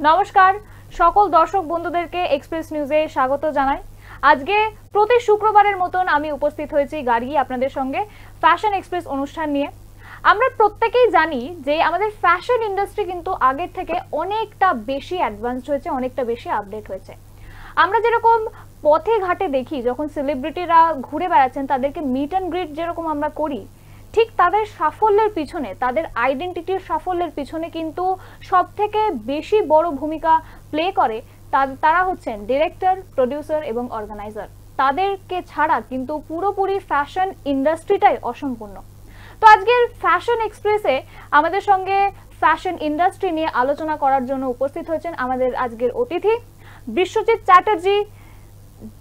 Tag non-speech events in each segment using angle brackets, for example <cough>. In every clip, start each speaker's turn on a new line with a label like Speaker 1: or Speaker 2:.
Speaker 1: নমস্কার। সকল দর্শক বন্ধুদেরকে এক্সপ্রেস নিউজে স্বাগত জানাই। আজকে প্রতি শুক্রবারের মতন আমি উপস্থিত হয়েছি গাড়ি আপনাদের সঙ্গে ফ্যাশন এক্সপ্রেস অনুষ্ঠান নিয়ে। আমরা প্রত্যেকেই জানি যে আমাদের ফ্যাশন ইন্ডাস্ট্রি কিন্তু আগের থেকে অনেকটা বেশি অ্যাডভান্স হয়েছে, অনেকটা বেশি আপডেট হয়েছে। আমরা যেরকম পথে ঘাটে দেখি, যখন সেলিব্রিটিরা ঘুরে বেড়াচ্ছেন, তাদেরকে মিট অ্যান্ড গ্রিট যেরকম আমরা করি ঠিক তাদের সাফল্যের পিছনে, তাদের আইডেন্টিটির সাফল্যের পিছনে কিন্তু সব থেকে বেশি বড় ভূমিকা প্লে করে তারা হচ্ছেন ডিরেক্টর প্রডিউসার এবং অর্গানাইজার তাদেরকে ছাড়া কিন্তু পুরোপুরি ফ্যাশন ইন্ডাস্ট্রিটাই অসম্পূর্ণ। তো আজকের ফ্যাশন এক্সপ্রেসে আমাদের সঙ্গে ফ্যাশন ইন্ডাস্ট্রি নিয়ে আলোচনা করার জন্য উপস্থিত হয়েছেন আমাদের আজকের অতিথি, বিশ্বজিৎ চ্যাটার্জি,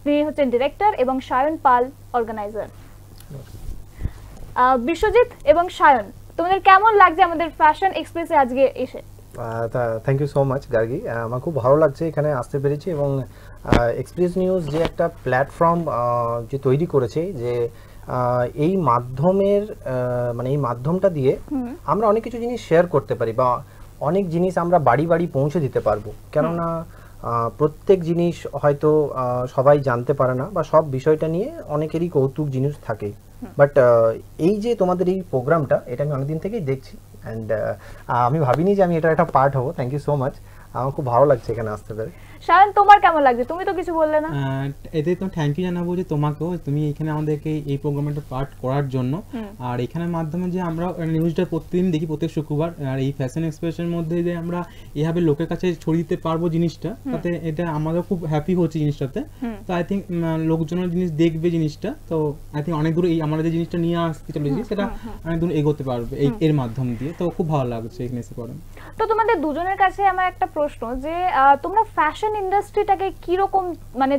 Speaker 1: তিনি হচ্ছেন ডিরেক্টর এবং সায়ন পাল অর্গানাইজার বিশ্বজিৎ এবং সায়ন তোমাদের কেমন লাগছে আমাদের ফ্যাশন এক্সপ্রেসে আজকে এসে?
Speaker 2: Thank you so much Gargi. আমার খুব ভালো লাগছে এখানে আসতে পেরেছি এবং এক্সপ্রেস নিউজ যে একটা প্ল্যাটফর্ম যে তৈরি করেছে যে এই মাধ্যমের মানে এই মাধ্যমটা দিয়ে আমরা অনেক কিছু জিনিস শেয়ার করতে পারি বা অনেক জিনিস আমরা বাড়ি বাড়ি পৌঁছে দিতে পারব। কেননা প্রত্যেক জিনিস হয়তো আহ, সবাই জানতে পারে না বা সব বিষয়টা নিয়ে অনেকেরই কৌতুক জিনিস থাকে। বাট এই যে তোমাদের এই প্রোগ্রামটা এটা আমি অনেকদিন থেকেই দেখছি। অ্যান্ড আমি ভাবিনি যে আমি এটা একটা পার্ট হব। থ্যাংক ইউ সো মাচ আমার খুব ভালো লাগছে এখানে আসতে পেরে।
Speaker 1: সায়ন তোমার কেমন লাগছে? তুমি তো কিছু বললে না।
Speaker 3: এতে তো থ্যাংক ইউ জানাব যে তোমাকেও তুমি এখানে আমাদেরকে এই প্রোগ্রামটা পার্ট করার জন্য। আর এখানের মাধ্যমে যে আমরা নিউজটা প্রতিদিন দেখি প্রত্যেক শুক্রবার আর এই ফ্যাশন এক্সপ্রেসের মধ্যে যে আমরা এভাবে লোকের কাছে ছড়িয়ে দিতে পারব জিনিসটা তাতে এটা আমাদের খুব হ্যাপি হচ্ছে জিনিসটাতে। তো আই থিঙ্ক লোকজনের জিনিস দেখবে জিনিসটা। তো আই থিঙ্ক অনেক দূর এই আমরা যে জিনিসটা নিয়ে আসতে চলেছি সেটা অনেক দূর এগোতে পারবে এর মাধ্যম দিয়ে। তো খুব ভালো লাগছে এখানে এসে পড়ে।
Speaker 1: তো তোমাদের দুজনের কাছে আমার একটা প্রশ্ন যে তোমরা ফ্যাশন ইন্ডাস্ট্রিটাকে কীরকম মানে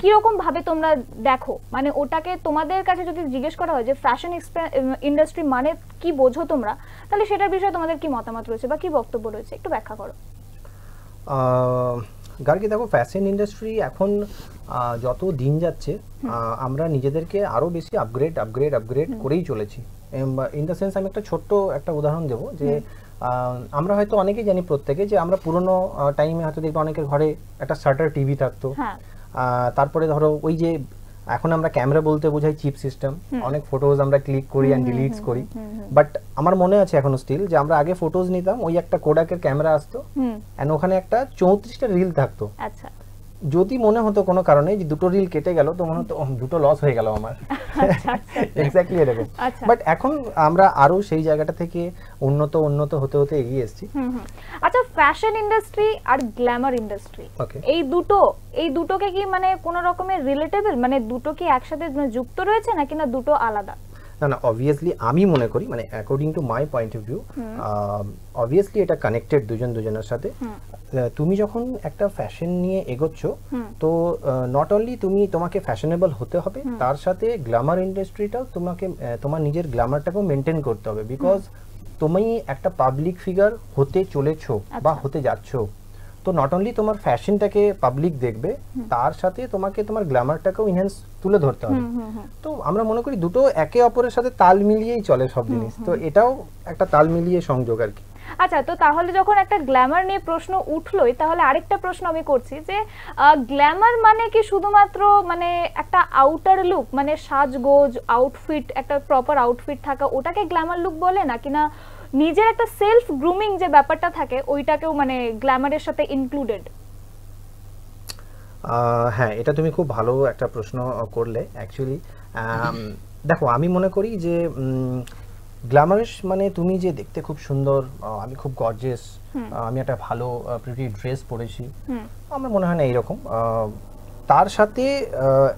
Speaker 1: কীরকম ভাবে তোমরা দেখো? মানে ওটাকে তোমাদের কাছে যদি জিজ্ঞেস করা হয় যে ফ্যাশন ইন্ডাস্ট্রি মানে কি বোঝো তোমরা? তাহলে সেটার বিষয়ে তোমাদের কি মতামত রয়েছে বা কি বক্তব্য রয়েছে? একটু ব্যাখ্যা করো।
Speaker 2: গার্গি দেখো ফ্যাশন ইন্ডাস্ট্রি এখন যত দিন যাচ্ছে আমরা নিজেদেরকে আরও বেশি আপগ্রেড আপগ্রেড আপগ্রেড করেই চলেছি। ইন দ্য সেন্স আমি একটা ছোট্ট একটা উদাহরণ দেবো যে আমরা হয়তো অনেকেই জানি প্রত্যেকে যে আমরা পুরনো টাইমে হয়তো দেখব অনেকের ঘরে একটা শার্টার টিভি থাকতো।
Speaker 1: হ্যাঁ।
Speaker 2: তারপরে ধরো ওই যে এখন আমরা ক্যামেরা বলতে বোঝাই চিপ সিস্টেম অনেক ফটোজ আমরা ক্লিক করি অ্যান্ড ডিলিটস করি। বাট আমার মনে আছে এখনও স্টিল যে আমরা আগে ফটোজ নিতাম ওই একটা কোডাকের ক্যামেরা আসতো অ্যান্ড ওখানে একটা চৌত্রিশটা রিল থাকতো।
Speaker 1: আচ্ছা।
Speaker 2: যদি মনে হতো কোনো কারণে যে দুটো রিল কেটে গেল তো মনে হতো দুটো লস হয়ে গেল আমার। এক্স্যাক্টলি এরকম। বাট এখন আমরা আরও সেই জায়গাটা থেকে উন্নত উন্নত হতে হতে এগিয়ে এসেছি।
Speaker 1: আচ্ছা ফ্যাশন ইন্ডাস্ট্রি আর গ্ল্যামার ইন্ডাস্ট্রি এই দুটো এই দুটোকে কি মানে কোনো রকমের রিলেটেবল মানে দুটো কি একসাথে মানে যুক্ত রয়েছে নাকি না দুটো আলাদা?
Speaker 2: না না অবভিয়াসলি আমি মনে করি মানে according to my point of view obviously এটা কানেক্টেড দুজন দুজনের সাথে। তুমি যখন একটা ফ্যাশন নিয়ে এগোচ্ছ তো নট অনলি তুমি তোমাকে ফ্যাশনেবল হতে হবে তার সাথে গ্ল্যামার ইন্ডাস্ট্রিটাও তোমাকে তোমার নিজের গ্ল্যামারটাকেও মেনটেন করতে হবে। বিকজ তুমি একটা পাবলিক ফিগার হতে চলেছো বা
Speaker 1: আচ্ছা।
Speaker 2: হতে যাচ্ছো। তো নট অনলি তোমার ফ্যাশনটাকে পাবলিক দেখবে তার সাথে তোমাকে তোমার গ্ল্যামারটাকেও ইনহ্যান্স তুলে ধরতে হবে। তো আমরা মনে করি দুটো একে অপরের সাথে তাল মিলিয়েই চলে সব জিনিস। তো এটাও একটা তাল মিলিয়ে সংযোগ আর কি।
Speaker 1: আচ্ছা তো তাহলে যখন একটা গ্ল্যামার নিয়ে প্রশ্ন উঠলোই তাহলে আরেকটা প্রশ্ন আমি করছি যে গ্ল্যামার মানে কি শুধুমাত্র মানে একটা আউটার লুক মানে সাজগোজ আউটফিট একটা প্রপার আউটফিট থাকা ওটাকে গ্ল্যামার লুক বলে নাকি না নিজের একটা সেলফ গ্রুমিং যে ব্যাপারটা থাকে ওইটাকেও মানে গ্ল্যামারের সাথে ইনক্লুডেড
Speaker 2: হ্যাঁ এটা তুমি খুব ভালো একটা প্রশ্ন করলে অ্যাকচুয়ালি দেখো আমি মনে করি যে গ্ল্যামারিশ মানে তুমি যে দেখতে খুব সুন্দর আমি খুব গর্জেস আমি একটা ভালো প্রিটি ড্রেস পরেছি আমার মনে হয় না এইরকম তার সাথে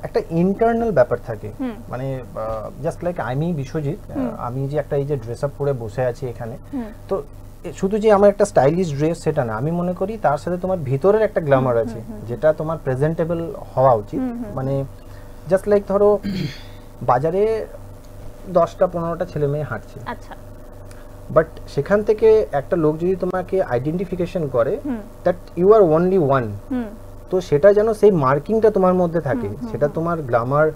Speaker 2: একটা ইন্টারনাল ব্যাপার থাকে। মানে জাস্ট লাইক আমি বিশ্বজিৎ আমি যে একটা এই যে ড্রেস আপ পরে বসে আছি এখানে তো শুধু যে আমার একটা স্টাইলিশ ড্রেস সেটা না আমি মনে করি তার সাথে তোমার ভিতরের একটা গ্ল্যামার আছে যেটা তোমার প্রেজেন্টেবল হওয়া উচিত। মানে জাস্ট লাইক ধরো বাজারে দশটা পনেরোটা ছেলে মেয়ে হাঁটছে।
Speaker 1: আচ্ছা।
Speaker 2: বাট সেখান থেকে একটা লোক যদি তোমাকে আইডেন্টিফিকেশন করে that you are only one তো সেটা যেন সেই মার্কিংটা তোমার মধ্যে থাকে। সেটা তোমার গ্লামার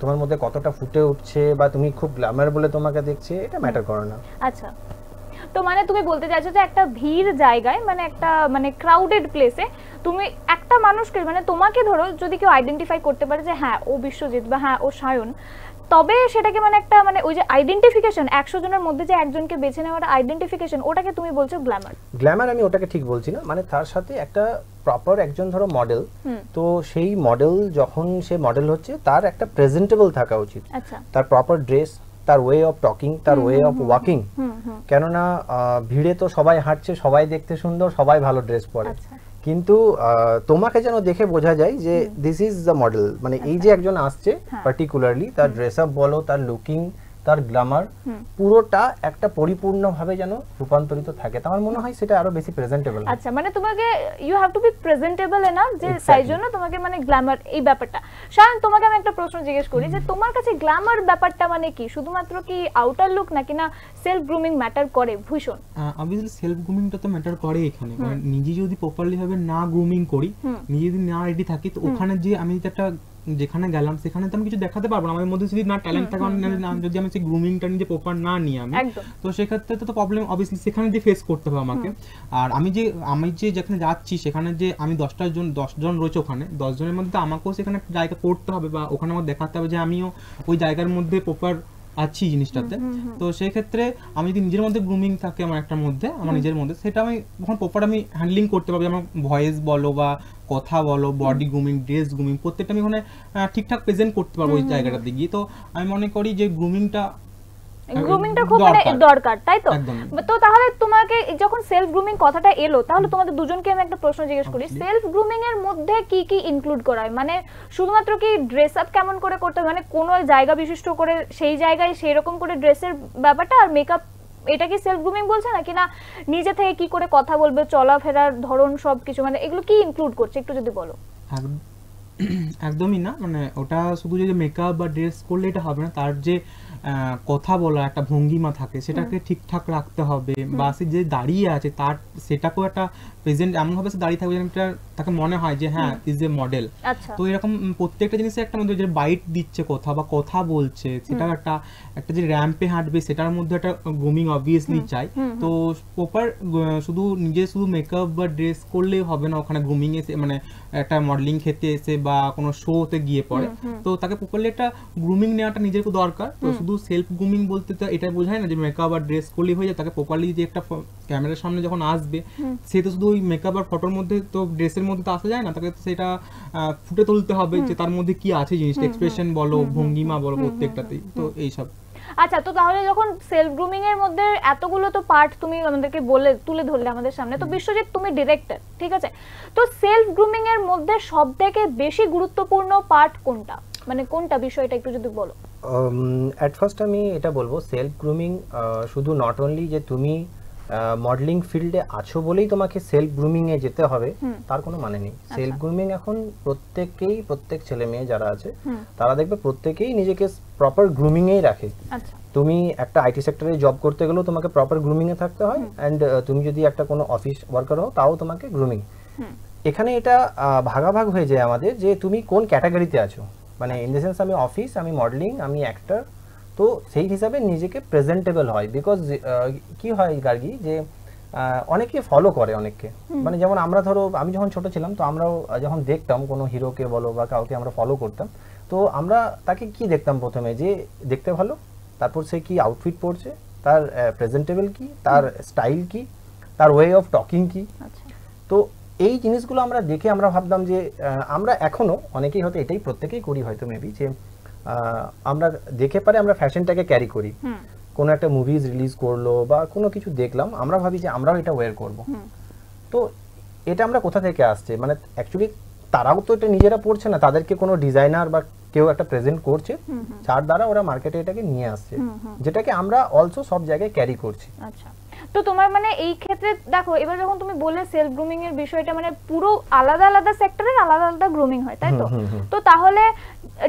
Speaker 2: তোমার মধ্যে কতটা ফুটে উঠছে বা তুমি খুব গ্ল্যামার বলে তোমাকে দেখছে এটা ম্যাটার করে না।
Speaker 1: আচ্ছা। তো মানে তুমি বলতে চাইছো যে একটা ভিড় জায়গায় মানে একটা মানে ক্রাউডেড প্লেসে তুমি একটা মানুষকে মানে তোমাকে ধরো যদি কেউ আইডেন্টিফাই করতে পারে যে হ্যাঁ ও বিশ্বজিৎ বা হ্যাঁ ও সায়ন তবে সেটাকে মানে একটা মানে ওই যে আইডেন্টিফিকেশন একশো জনের মধ্যে যে একজনকে বেছে নেওয়ার আইডেন্টিফিকেশন ওটাকে তুমি বলছো গ্ল্যামার
Speaker 2: গ্ল্যামার আমি ওটাকে ঠিক বলছি না মানে তার সাথে একটা প্রপার একজন ধরো মডেল তো সেই মডেল যখন সে মডেল হচ্ছে তার একটা প্রেজেন্টেবল থাকা উচিত।
Speaker 1: আচ্ছা।
Speaker 2: তার প্রপার ড্রেস তার ওয়ে অফ টকিং তার ওয়ে অফ ওয়াকিং কেননা ভিড়ে তো সবাই হাঁটছে সবাই দেখতে সুন্দর সবাই ভালো ড্রেস পরে।
Speaker 1: আচ্ছা।
Speaker 2: কিন্তু তোমাকে যেন দেখে বোঝা যায় যে দিস ইজ দ্য মডেল মানে এই যে একজন আসছে
Speaker 1: হ্যাঁ।
Speaker 2: পার্টিকুলারলি তার ড্রেস আপ বলো তার লুকিং তার গ্লামার পুরোটা একটা পরিপূর্ণভাবে যেন রূপান্তরিত থাকে। তো আমার মনে হয় সেটা আরও বেশি প্রেজেন্টেবল
Speaker 1: আচ্ছা মানে তোমাকে you have to be presentable enough যে. তাই জন্য তোমাকে মানে গ্ল্যামার এই ব্যাপারটা। শায়ন তোমাকে আমি একটা প্রশ্ন জিজ্ঞেস করি যে তোমার কাছে গ্ল্যামার ব্যাপারটা মানে কি? শুধুমাত্র কি আউটার লুক নাকি না সেলফ গ্রুমিং ম্যাটার করে? ভীষণ।
Speaker 3: অবভিয়াসলি সেলফ গ্রুমিংটা তো ম্যাটার করে এখানে। মানে নিজে যদি প্রপারলি ভাবে না গ্রুমিং করি নিজে যদি না রেডি থাকি তো ওখানে যে আমি যদি একটা যেখানে গেলাম সেখানে তো আমি কিছু দেখাতে পারব না। আমাদের মধ্যে যদি না ট্যালেন্ট থাকে না- না- যদি আমি সেই গ্রুমিংটা নিজে প্রপার না নিই আমি তো সেক্ষেত্রে তো প্রবলেম অবভিয়াসলি সেখানে যে ফেস করতে হবে আমাকে। আর আমি যে আমি যে যেখানে যাচ্ছি সেখানে যে আমি দশটা জন দশজন রয়েছে ওখানে দশজনের মধ্যে তো আমাকেও সেখানে জায়গা করতে হবে বা ওখানে আমার দেখাতে হবে যে আমিও ওই জায়গার মধ্যে প্রপার আছি জিনিসটাতে। তো সেই ক্ষেত্রে আমি যদি নিজের মধ্যে গ্রুমিং থাকে আমার একটার মধ্যে আমার নিজের মধ্যে সেটা আমি যখন প্রপার আমি হ্যান্ডলিং করতে পারব। আমার ভয়েস বলো বা কথা বলো বডি গ্রুমিং ড্রেস গ্রুমিং প্রত্যেকটা আমি ওখানে ঠিকঠাক প্রেজেন্ট করতে পারব ওই জায়গাটাতে গিয়ে। তো আমি মনে করি যে গ্রুমিংটা
Speaker 1: গ্রুমিংটা খুব মানে
Speaker 3: দরকার।
Speaker 1: তাই তো? তো তাহলে তোমাকে যখন সেলফ গ্রুমিং কথাটা এলো তাহলে তোমাদের দুজনকে আমি একটা প্রশ্ন জিজ্ঞেস করি। সেলফ গ্রুমিং এর মধ্যে কি কি ইনক্লুড করা হয়? মানে শুধুমাত্র কি ড্রেস আপ কেমন করে করতে হয়? মানে কোন জায়গা বিশিষ্ট করে সেই জায়গায় সেই রকম করে ড্রেসের ব্যাপারটা আর মেকআপ এটা কি সেলফ গ্রুমিং বলছে? নাকি না নিজে থেকে কি করে কথা বলবে চলাফেরার ধরন সব কিছু মানে এগুলো কি ইনক্লুড করছে? একটু যদি বলো। <clears throat>
Speaker 3: একদমই না। মানে ওটা শুধু যে মেকআপ বা ড্রেস করলে এটা হবে না তার যে কথা বলা একটা ভঙ্গিমা থাকে সেটাকে ঠিকঠাক রাখতে হবে বা সে যে দাঁড়িয়ে আছে তার সেটাকেও একটা প্রেজেন্ট এমনভাবে সে দাঁড়িয়ে থাকবে যেন তাকে মনে হয় যে হ্যাঁ ইজ এ মডেল তো এরকম প্রত্যেকটা জিনিসের একটা মধ্যে যে বাইট দিচ্ছে কথা বা কথা বলছে সেটার একটা একটা যে র্যাম্পে হাঁটবে সেটার মধ্যে একটা গ্রুমিং অবভিয়াসলি চাই। তো প্রপার শুধু নিজে শুধু মেকআপ বা ড্রেস করলেই হবে না ওখানে গ্রুমিং এসে মানে একটা মডেলিং খেতে এসে বা কোনো শোতে গিয়ে পড়ে। তো তাকে প্রপারলি একটা গ্রুমিং নেওয়াটা নিজের দরকার। তো শুধু সেলফ গ্রুমিং বলতে তো এটা বোঝায় না যে মেকআপ আর ড্রেস করলেই হয়ে যায় তাকে প্রপারলি যে একটা ক্যামেরার সামনে যখন আসবে সে তো শুধু ওই মেকআপ আর ফটোর মধ্যে তো ড্রেসের মধ্যে তো আসা যায় না তাকে সেটা ফুটে তুলতে হবে যে তার মধ্যে কি আছে জিনিসটা এক্সপ্রেশন বলো ভঙ্গিমা বলো প্রত্যেকটাতেই তো এইসব।
Speaker 1: আচ্ছা তো তাহলে যখন সেলফ গ্রুমিং এর মধ্যে এতগুলো তো পার্ট তুমি আমাদেরকে বলে তুলে ধরলে আমাদের সামনে তো বিশ্বজিৎ তুমি ডিরেক্টর ঠিক আছে? তো সেলফ গ্রুমিং এর মধ্যে সব থেকে বেশি গুরুত্বপূর্ণ পার্ট কোনটা? মানে কোনটা বিষয়টা একটু যদি বলো।
Speaker 2: অ্যাট ফার্স্ট আমি এটা বলব সেলফ গ্রুমিং শুধু নট অনলি যে তুমি মডেলিং ফিল্ডে আছো বলেই তোমাকে সেলফ গ্রুমিং এ যেতে হবে তার কোনো মানে নেই। সেলফ গ্রুমিং এখন প্রত্যেককেই প্রত্যেক ছেলে মেয়ে যারা আছে তারা দেখবে প্রত্যেকেই নিজেকে প্রপার গ্রুমিং এই রাখে।
Speaker 1: আচ্ছা।
Speaker 2: তুমি একটা আইটি সেক্টরে জব করতে গেলেও তোমাকে প্রপার গ্রুমিং এ থাকতে হয় অ্যান্ড তুমি যদি একটা কোনো অফিস ওয়ার্কার হও তাও তোমাকে গ্রুমিং এখানে এটা ভাগাভাগ হয়ে যায় আমাদের যে তুমি কোন ক্যাটাগরিতে আছো। মানে ইন দ্য সেন্স আমি অফিস আমি মডেলিং আমি অ্যাক্টর তো সেই হিসাবে নিজেকে প্রেজেন্টেবল হয় বিকজ কি হয় গার্গি যে অনেকে ফলো করে অনেককে। মানে যেমন আমরা ধরো আমি যখন ছোট ছিলাম তো আমরাও যখন দেখতাম কোনো হিরোকে বলো বা কাউকে আমরা ফলো করতাম তো আমরা তাকে কি দেখতাম প্রথমে? যে দেখতে ভালো তারপর সে কি আউটফিট পরছে তার প্রেজেন্টেবল কি তার স্টাইল কি তার ওয়ে অফ টকিং কি।
Speaker 1: আচ্ছা।
Speaker 2: তো এই জিনিসগুলো আমরা দেখে আমরা ভাবতাম যে আমরা এখনও অনেকেই হয়তো এটাই প্রত্যেকেই করি হয়তো মেবি যে আমরা দেখে পারে আমরা ফ্যাশনটাকে ক্যারি করি। কোনো একটা মুভিজ রিলিজ করল বা কোনো কিছু দেখলাম আমরা ভাবি যে আমরাও এটা ওয়্যার করব। তো এটা আমরা কোথা থেকে আসছে? মানে অ্যাকচুয়ালি তারাও তো এটা নিজেরা পড়ছে না তাদেরকে কোনো ডিজাইনার বা কেউ একটা প্রেজেন্ট করছে যার দ্বারা ওরা মার্কেটে এটাকে নিয়ে আসছে যেটাকে আমরা অলসো সব জায়গায় ক্যারি করছি।
Speaker 1: আচ্ছা। তো তোমার মানে এই ক্ষেত্রে দেখো এবার যখন তুমি বললে সেলফ গ্রুমিং এর বিষয়টা মানে পুরো আলাদা আলাদা সেক্টরের আলাদা আলাদা গ্রুমিং হয় তাই তো? তো তাহলে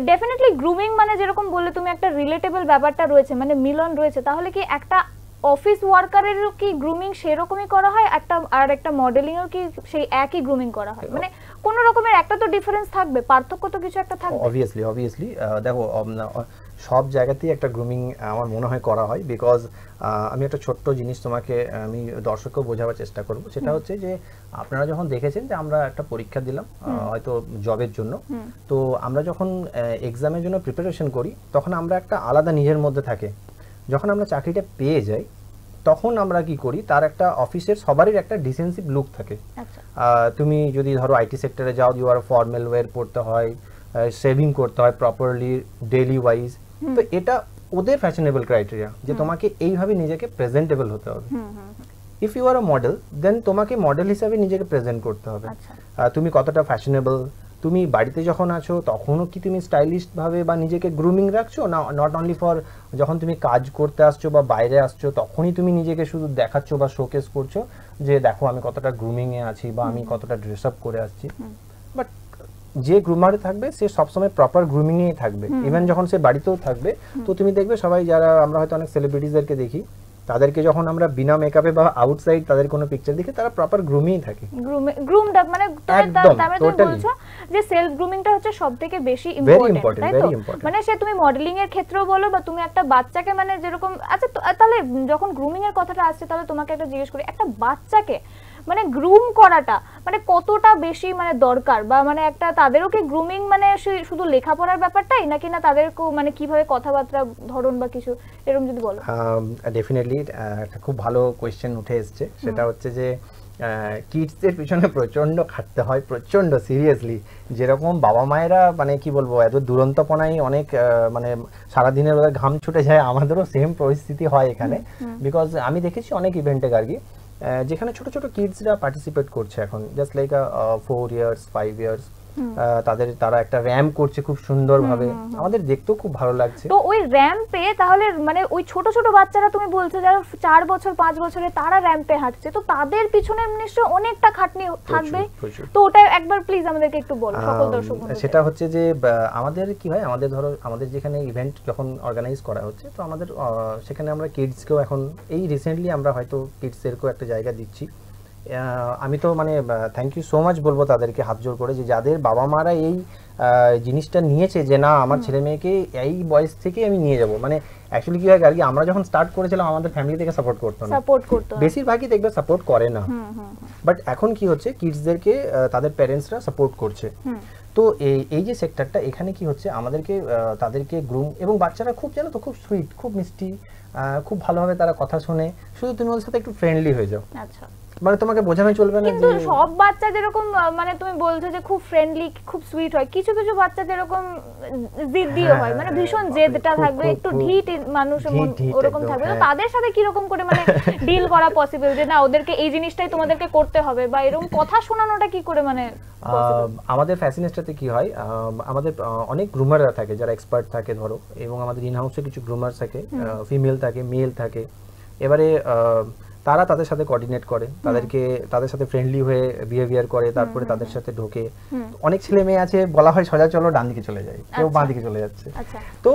Speaker 1: ডেফিনেটলি গ্রুমিং মানে যেরকম বললে তুমি একটা রিলেটেবল ব্যাপারটা রয়েছে মানে মিলন রয়েছে তাহলে কি একটা অফিস ওয়ার্কারেরও কি গ্রুমিং সেরকমই করা হয় একটা আর একটা মডেলিং এর কি সেই একই গ্রুমিং করা হয়? মানে কোন রকমের একটা তো ডিফারেন্স থাকবে পার্থক্য তো কিছু একটা থাকবে।
Speaker 2: অবভিয়াসলি অবভিয়াসলি দেখো সব জায়গাতেই একটা গ্রুমিং আমার মনে হয় করা হয় বিকজ আমি একটা ছোট্ট জিনিস তোমাকে আমি দর্শককেও বোঝাবার চেষ্টা করব। সেটা হচ্ছে যে আপনারা যখন দেখেছেন যে আমরা একটা পরীক্ষা দিলাম হয়তো জবের জন্য তো আমরা যখন এক্সামের জন্য প্রিপারেশন করি তখন আমরা একটা আলাদা নিজের মধ্যে থাকে। যখন আমরা চাকরিটা পেয়ে যাই তখন আমরা কি করি তার একটা অফিসের সবারই একটা ডিসেন্সিভ লুক থাকে।
Speaker 1: আচ্ছা।
Speaker 2: তুমি যদি ধরো আইটি সেক্টরে যাও ইউ আর ফর্মাল ওয়্যার পড়তে হয় সেভিং করতে হয় প্রপারলি ডেইলি ওয়াইজ তো এটা ওদের ফ্যাশনেবল ক্রাইটেরিয়া যে তোমাকে এইভাবে নিজেকে প্রেজেন্টেবল হতে হবে। If you are a model then তোমাকে মডেল হিসাবে নিজেকে প্রেজেন্ট করতে হবে।
Speaker 1: আচ্ছা।
Speaker 2: তুমি কতটা ফ্যাশনেবল তুমি বাড়িতে যখন আছো তখনও কি তুমি স্টাইলিশ ভাবে বা নিজেকে গ্রুমিং রাখছো? না নট অনলি ফর যখন তুমি কাজ করতে আসছো বা বাইরে আসছো তখনই তুমি নিজেকে শুধু দেখাচ্ছ বা শোকেস করছ যে দেখো আমি কতটা গ্রুমিংয়ে আছি বা আমি কতটা ড্রেস আপ করে আসছি। বাট যে গ্রুমারে থাকবে সে সবসময় প্রপার গ্রুমিং এই থাকবে ইভেন যখন সে বাড়িতেও থাকবে তো তুমি দেখবে সবাই যারা আমরা হয়তো অনেক সেলিব্রিটিসদেরকে দেখি তাদেরকে যখন আমরা বিনা মেকআপে বা আউটসাইড তাদের কোনো পিকচার দেখি তারা প্রপার গ্রুমিং থাকে।
Speaker 1: গ্রুমড আপ মানে তুমি
Speaker 2: একদম,
Speaker 1: তার মানে তুমি বলছো যে সেলফ গ্রুমিংটা হচ্ছে সবথেকে বেশি ইম্পর্টেন্ট তাই তো? মানে সে তুমি মডেলিং এর ক্ষেত্রেও বলো বা তুমি একটা বাচ্চাকে মানে যেরকম আচ্ছা তাহলে যখন গ্রুমিং এর কথাটা আসছে তাহলে তোমাকে একটা জিজ্ঞেস করি একটা বাচ্চাকে মানে গ্রুম করাটা মানে কতটা বেশি মানে দরকার? বা মানে একটা তাদেরও কি গ্রুমিং মানে শুধু লেখাপড়ার ব্যাপারটাই? নাকি না তাদেরকেও মানে কীভাবে কথাবার্তা ধরন বা কিছু এরকম যদি বলো।
Speaker 2: ডেফিনেটলি একটা খুব ভালো কোয়েশ্চেন উঠে এসছে। সেটা হচ্ছে যে কিডসদের পিছনে প্রচণ্ড খাটতে হয় প্রচণ্ড সিরিয়াসলি যেরকম বাবা মায়েরা মানে কি বলব এত দুরন্তপনায় অনেক মানে সারাদিনের ওদের ঘাম ছুটে যায় আমাদেরও সেম পরিস্থিতি হয় এখানে। বিকজ আমি দেখেছি অনেক ইভেন্টে আর কি যেখানে ছোট ছোট কিডসরা পার্টিসিপেট করছে এখন। Just like four years five years তাদের তারা একটা র্যাম করছে খুব সুন্দরভাবে। আমাদের দেখতেও খুব ভালো লাগছে।
Speaker 1: তো ওই র্যাম্পে তাহলে মানে ওই ছোট ছোট বাচ্চারা তুমি বলছো যারা চার বছর পাঁচ বছরে তারা র্যাম্পে হাঁটছে। তো তাদের পিছনে নিশ্চয়ই অনেকটা খাটনি থাকবে। তো ওটা একবার প্লিজ আমাদেরকে একটু বলো সকল দর্শক
Speaker 2: সেটা হচ্ছে যে আমাদের কি হয় আমাদের ধরো আমাদের যেখানে ইভেন্ট যখন অর্গানাইজ করা হচ্ছে তো আমাদের সেখানে আমরা কিডসকেও এখন এই রিসেন্টলি আমরা হয়তো কিডসদেরকেও একটা জায়গা দিচ্ছি। আমি তো মানে থ্যাংক ইউ সো মাচ বলব তাদেরকে হাত জোর করে যে যাদের বাবা মারা এই জিনিসটা নিয়েছে যে না আমার ছেলে মেয়েকে এই বয়স থেকে আমি নিয়ে যাব। মানে অ্যাকচুয়ালি কি হয় আর কি আমরা যখন স্টার্ট করেছিলাম আমাদের ফ্যামিলি থেকে সাপোর্ট করতো না।
Speaker 1: সাপোর্ট করতে।
Speaker 2: বেশিরভাগই দেখবে সাপোর্ট করে না। বাট এখন কি হচ্ছে কিডসদেরকে তাদের প্যারেন্টসরা সাপোর্ট করছে। তো এই এই যে সেক্টরটা এখানে কি হচ্ছে আমাদেরকে তাদেরকে গ্রুম এবং বাচ্চারা খুব জানো তো খুব সুইট খুব মিষ্টি খুব ভালোভাবে তারা কথা শোনে। শুধু তুমি ওদের সাথে একটু ফ্রেন্ডলি হয়ে যাও।
Speaker 1: আচ্ছা।
Speaker 2: মানে তোমাকে বোঝানো চলবে না
Speaker 1: কিন্তু সব বাচ্চা যেরকম মানে তুমি বলছো যে খুব ফ্রেন্ডলি খুব সুইট হয় কিছু কিছু বাচ্চা যেরকম জিদ্দিও
Speaker 2: হ্যাঁ,
Speaker 1: হয় মানে
Speaker 2: হ্যাঁ,
Speaker 1: ভীষণ জেদটা থাকবে একটু ঢিট মানুষের মন ওরকম থাকবে। তো
Speaker 2: হ্যাঁ।
Speaker 1: তাদের সাথে কীরকম করে মানে ডিল করা পসিবল যে না ওদেরকে এই জিনিসটাই তোমাদেরকে করতে হবে বা এরকম কথা শোনানোটা কি করে মানে
Speaker 2: আমাদের ফ্যাসিনেসটাতে কি হয়? আমাদের অনেক গ্রুমাররা থাকে যারা এক্সপার্ট থাকে ধরো এবং আমাদের ইন হাউসে কিছু গ্রুমার থাকে ফিমেল থাকে মেল থাকে। এবারে আহ, তারা তাদের সাথে কোঅর্ডিনেট করে তাদেরকে তাদের সাথে ফ্রেন্ডলি হয়ে বিহেভিয়ার করে তারপরে তাদের সাথে ঢোকে। অনেক ছেলে মেয়ে আছে বলা হয় সোজা চলো ডান দিকে চলে যায় কেউ বাঁ দিকে চলে যাচ্ছে।
Speaker 1: আচ্ছা।
Speaker 2: তো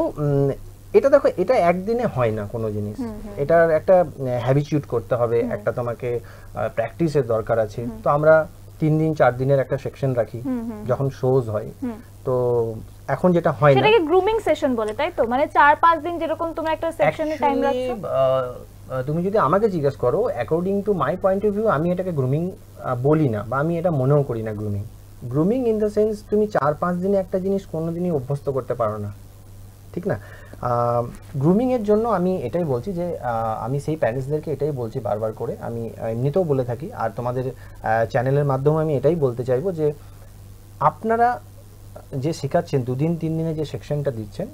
Speaker 2: এটা দেখো এটা একদিনে হয় না কোনো জিনিস। এটার একটা হ্যাবিচুট করতে হবে একটা তোমাকে প্র্যাকটিসের দরকার আছে। তো আমরা তিন দিন চার দিনের একটা সেকশন রাখি যখন শোজ হয়। তো এখন যেটা হয় না
Speaker 1: সেটাকে গ্রুমিং সেশন বলে তাই তো? মানে চার পাঁচ দিন যেরকম তোমরা একটা সেকশনে টাইম রাখছো।
Speaker 2: তুমি যদি আমাকে জিজ্ঞেস করো according to my point of view আমি এটাকে গ্রুমিং বলি না বা আমি এটা মনেও করি না grooming grooming in the sense তুমি চার পাঁচ দিনে একটা জিনিস কোনোদিনই অভ্যস্ত করতে পারো না। ঠিক না? গ্রুমিং এর জন্য আমি এটাই বলছি যে আমি সেই প্যারেন্টসদেরকে এটাই বলছি বারবার করে। আমি এমনিতেও বলে থাকি, আর তোমাদের চ্যানেলের মাধ্যমে আমি এটাই বলতে চাইব যে, আপনারা যে শেখাচ্ছেন, দুদিন, তিন দিনে যে সেকশনটা দিচ্ছেন,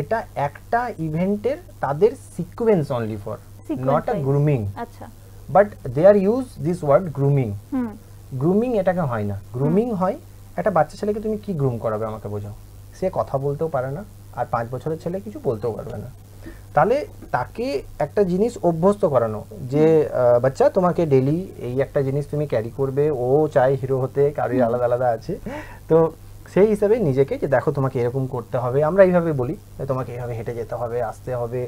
Speaker 2: এটা একটা ইভেন্টের তাদের sequence only for a
Speaker 1: wise.
Speaker 2: Grooming
Speaker 1: আচ্ছা।
Speaker 2: But they are use this word grooming grooming এটাকে হয় না। গ্রুমিং হয় একটা বাচ্চা ছেলেকে তুমি কি গ্রুম করাবে আমাকে বোঝাও। সে কথা বলতেও পারে না আর পাঁচ বছরের ছেলে কিছু বলতেও পারবে না। তাহলে তাকে একটা জিনিস অভ্যস্ত করানো যে বাচ্চা তোমাকে ডেলি এই একটা জিনিস তুমি ক্যারি করবে ও চায় হিরো হতে কারোর আলাদা আলাদা আছে। তো সেই হিসাবে নিজেকে যে দেখো তোমাকে এরকম করতে হবে। আমরা এইভাবে বলি তোমাকে এইভাবে হেঁটে যেতে হবে আসতে হবে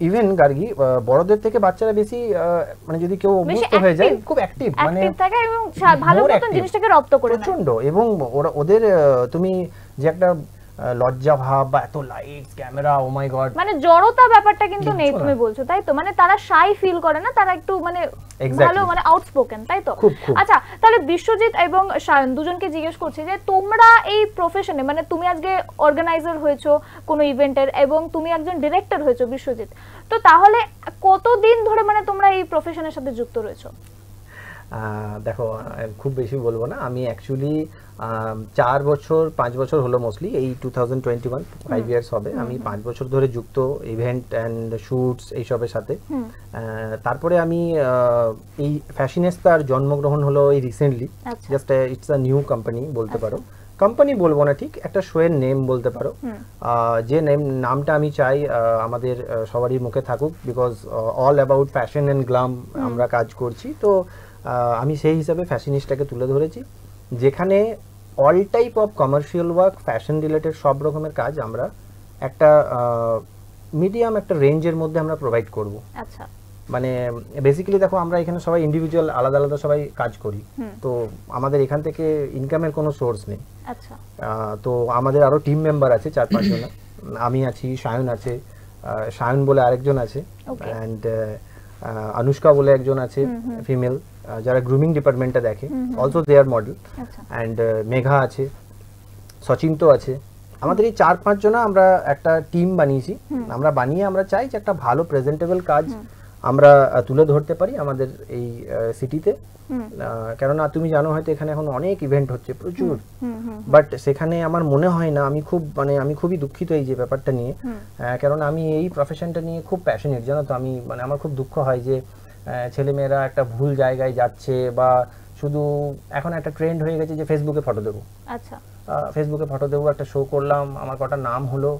Speaker 2: ইভেন গার্গি বড়দের থেকে বাচ্চারা বেশি আহ, মানে যদি কেউ অভ্যস্ত হয়ে যায় খুব অ্যাক্টিভ মানে
Speaker 1: থাকে এবং ভালো মতন জিনিসটাকে রপ্ত করে
Speaker 2: প্রচণ্ড এবং ওরা ওদের তুমি যে একটা লজ্জা ভাব বা এত lights camera oh my god
Speaker 1: মানে জড়তা ব্যাপারটা কিন্তু নেই তুমি বলছো তাই তো? মানে তারা শাই ফিল করে না তারা একটু মানে ভালো মানে আউটস্পোকেন তাই তো। আচ্ছা তাহলে বিশ্বজিৎ এবং সায়ন দুজনকে জিজ্ঞেস করছি যে তোমরা এই প্রফেশনে মানে তুমি আজকে অর্গানাইজার হয়েছো কোনো ইভেন্টের এবং তুমি একজন ডিরেক্টর হয়েছো বিশ্বজিৎ তো তাহলে কতদিন ধরে মানে তোমরা এই প্রফেশনের সাথে যুক্ত রয়েছো?
Speaker 2: দেখো খুব বেশি বলব না। আমি অ্যাকচুয়ালি চার বছর পাঁচ বছর হলো মোস্টলি এই two thousand twenty one five years হবে। আমি পাঁচ বছর ধরে যুক্ত ইভেন্ট অ্যান্ড শুটস এইসবের সাথে। তারপরে আমি এই ফ্যাশনেস্তার জন্মগ্রহণ হলো এই রিসেন্টলি
Speaker 1: আচ্ছা।
Speaker 2: Just it's a new company বলতে পারো। কোম্পানি বলব না ঠিক? একটা শোয়ের নেম বলতে পারো। যে নেম নামটা আমি চাই আমাদের সবারই মুখে থাকুক because all about fashion and glam আমরা কাজ করছি। তো আমি সেই হিসাবে ফ্যাশনিস্টটাকে তুলে ধরেছি। যেখানে all type of commercial work fashion related সব রকমের কাজ আমরা একটা মিডিয়াম একটা রেঞ্জের মধ্যে আমরা প্রোভাইড করব।
Speaker 1: আচ্ছা।
Speaker 2: মানে বেসিক্যালি দেখো আমরা এখানে সবাই ইন্ডিভিজুয়াল আলাদা আলাদা সবাই কাজ করি। তো আমাদের এখান থেকে ইনকামের কোনো সোর্স নেই।
Speaker 1: আচ্ছা।
Speaker 2: তো আমাদের আরও টিম মেম্বার আছে চার পাঁচ জন। আমি আছি সায়ন আছে সায়ন বলে আরেকজন আছে. অ্যান্ড অনুষ্কা বলে একজন আছে ফিমেল যারা গ্রুমিং ডিপার্টমেন্টটা দেখে also there model and Megha আছে সচিন তো আছে। আমাদের এই চার পাঁচ জনা আমরা একটা টিম বানিয়েছি। আমরা বানিয়ে আমরা চাই যে একটা ভালো প্রেজেন্টেবল কাজ আমরা তুলে ধরতে পারি আমাদের এই সিটিতে কেননা তুমি জানো হয়তো এখানে এখন অনেক ইভেন্ট হচ্ছে প্রচুর। বাট সেখানে আমার মনে হয় না আমি খুব মানে আমি খুবই দুঃখিত এই যে ব্যাপারটা নিয়ে। কারণ আমি এই প্রফেশনটা নিয়ে খুব প্যাশনেট জানো তো আমি মানে আমার খুব দুঃখ হয় যে ছেলেমেয়েরা একটা ভুল জায়গায় যাচ্ছে বা শুধু এখন একটা ট্রেন্ড হয়ে গেছে যে ফেসবুকে ফটো দেবো।
Speaker 1: আচ্ছা।
Speaker 2: ফেসবুকে ফটো দেবো একটা শো করলাম আমার কটা নাম হলো।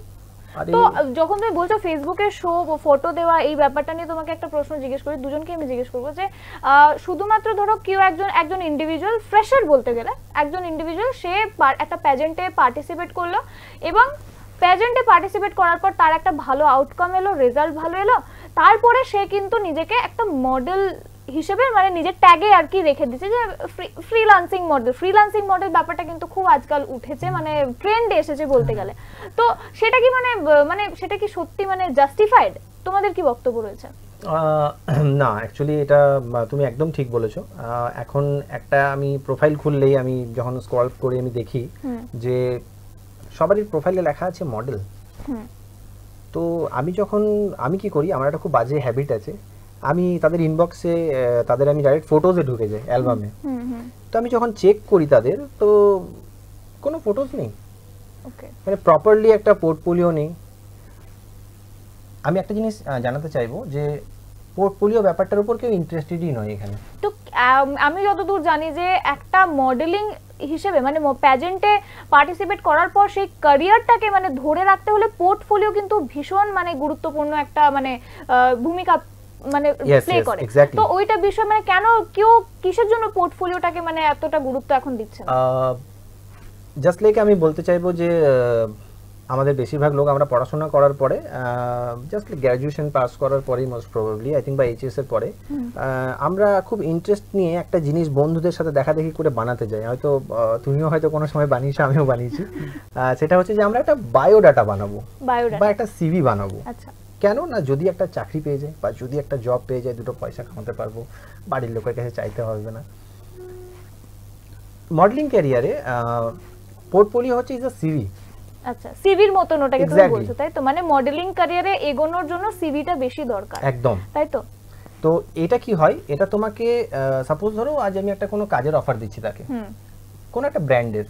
Speaker 1: তো যখন তুমি বলছো ফেসবুকে শো ফটো দেওয়া এই ব্যাপারটা নিয়ে তোমাকে একটা প্রশ্ন জিজ্ঞেস করি দুজনকে আমি জিজ্ঞেস করব যে শুধুমাত্র ধরো কেউ একজন একজন ইন্ডিভিজুয়াল ফ্রেশার বলতে গেলে একজন ইন্ডিভিজুয়াল সে একটা প্যাজেন্টে পার্টিসিপেট করল এবং প্যাজেন্টে পার্টিসিপেট করার পর তার একটা ভালো আউটকাম এলো রেজাল্ট ভালো এলো তারপরে সে কিন্তু নিজেকে একটা মডেল হিসেবে মানে নিজের ট্যাগে আর কি রেখে দিচ্ছে যে ফ্রিলান্সিং মডেল ফ্রিলান্সিং মডেল ব্যাপারটা কিন্তু খুব আজকাল উঠেছে মানে ট্রেন্ডে এসেছে বলতে গেলে। তো সেটা কি মানে মানে সেটা কি সত্যি মানে জাস্টিফাইড তোমাদের কি বক্তব্য রয়েছে?
Speaker 2: না অ্যাকচুয়ালি এটা তুমি একদম ঠিক বলেছ। এখন একটা আমি প্রোফাইল খুললেই আমি যখন স্ক্রল করে আমি দেখি যে সবারই প্রোফাইলে লেখা আছে মডেল তো আমি যখন আমি কি করি আমার একটা খুব বাজে হ্যাবিট আছে। আমি তাদের ইনবক্সে তাদের আমি ডাইরেক্ট ফটোজে ঢুকে যাই অ্যালবামে তো আমি যখন চেক করি তাদের তো কোনো ফটোজ নেই।
Speaker 1: ওকে
Speaker 2: মানে প্রপারলি একটা পোর্টফোলিও নেই। আমি একটা জিনিস জানাতে চাইব যে পোর্টফোলিও ব্যাপারটার উপর কেউ ইন্টারেস্টেডই নয় এখানে।
Speaker 1: তো আমি যতদূর জানি যে একটা মডেলিং হিসেবে মানে প্যাজেন্টে পার্টিসিপেট করার পর সেই ক্যারিয়ারটাকে মানে ধরে রাখতে হলে পোর্টফোলিও কিন্তু ভীষণ মানে গুরুত্বপূর্ণ একটা মানে ভূমিকা মানে প্লে করে। তো ওইটা বিষয় মানে কেন কেউ কিসের জন্য পোর্টফোলিওটাকে মানে এতটা গুরুত্ব এখন দিচ্ছে
Speaker 2: জাস্ট লাইক আমি বলতে চাইব যে আমাদের বেশিরভাগ লোক আমরা পড়াশোনা করার পরে জাস্ট গ্র্যাজুয়েশন পাস করার পরেই মোস্ট প্রবাবলি আই থিঙ্ক বা এইচএস এর পরে আমরা খুব ইন্টারেস্ট নিয়ে একটা জিনিস বন্ধুদের সাথে দেখা দেখি করে বানাতে যাই। হয়তো তুমিও হয়তো কোনো সময় বানিয়েছো আমিও বানিয়েছি। সেটা হচ্ছে যে আমরা একটা বায়োডাটা বানাবো বা একটা সিভি বানাবো।
Speaker 1: আচ্ছা।
Speaker 2: কেন না যদি একটা চাকরি পেয়ে যায় বা যদি একটা জব পেয়ে যায় দুটো পয়সা কামাতে পারব বাড়ির লোকের কাছে চাইতে হবে না। মডেলিং ক্যারিয়ারে পোর্টফোলিও হচ্ছে ইজ আ সিভি
Speaker 1: আচ্ছা সিভির মতন ওটাকে তুমি বলছো তাই তো? মানে মডেলিং ক্যারিয়ারে এগোনোর জন্য সিভিটা বেশি দরকার।
Speaker 2: একদম।
Speaker 1: তাই তো?
Speaker 2: তো এটা কি হয়? এটা তোমাকে সাপোজ ধরো আজ আমি একটা কোনো কাজের অফার দিচ্ছি তাকে। কোনো একটা ব্র্যান্ডের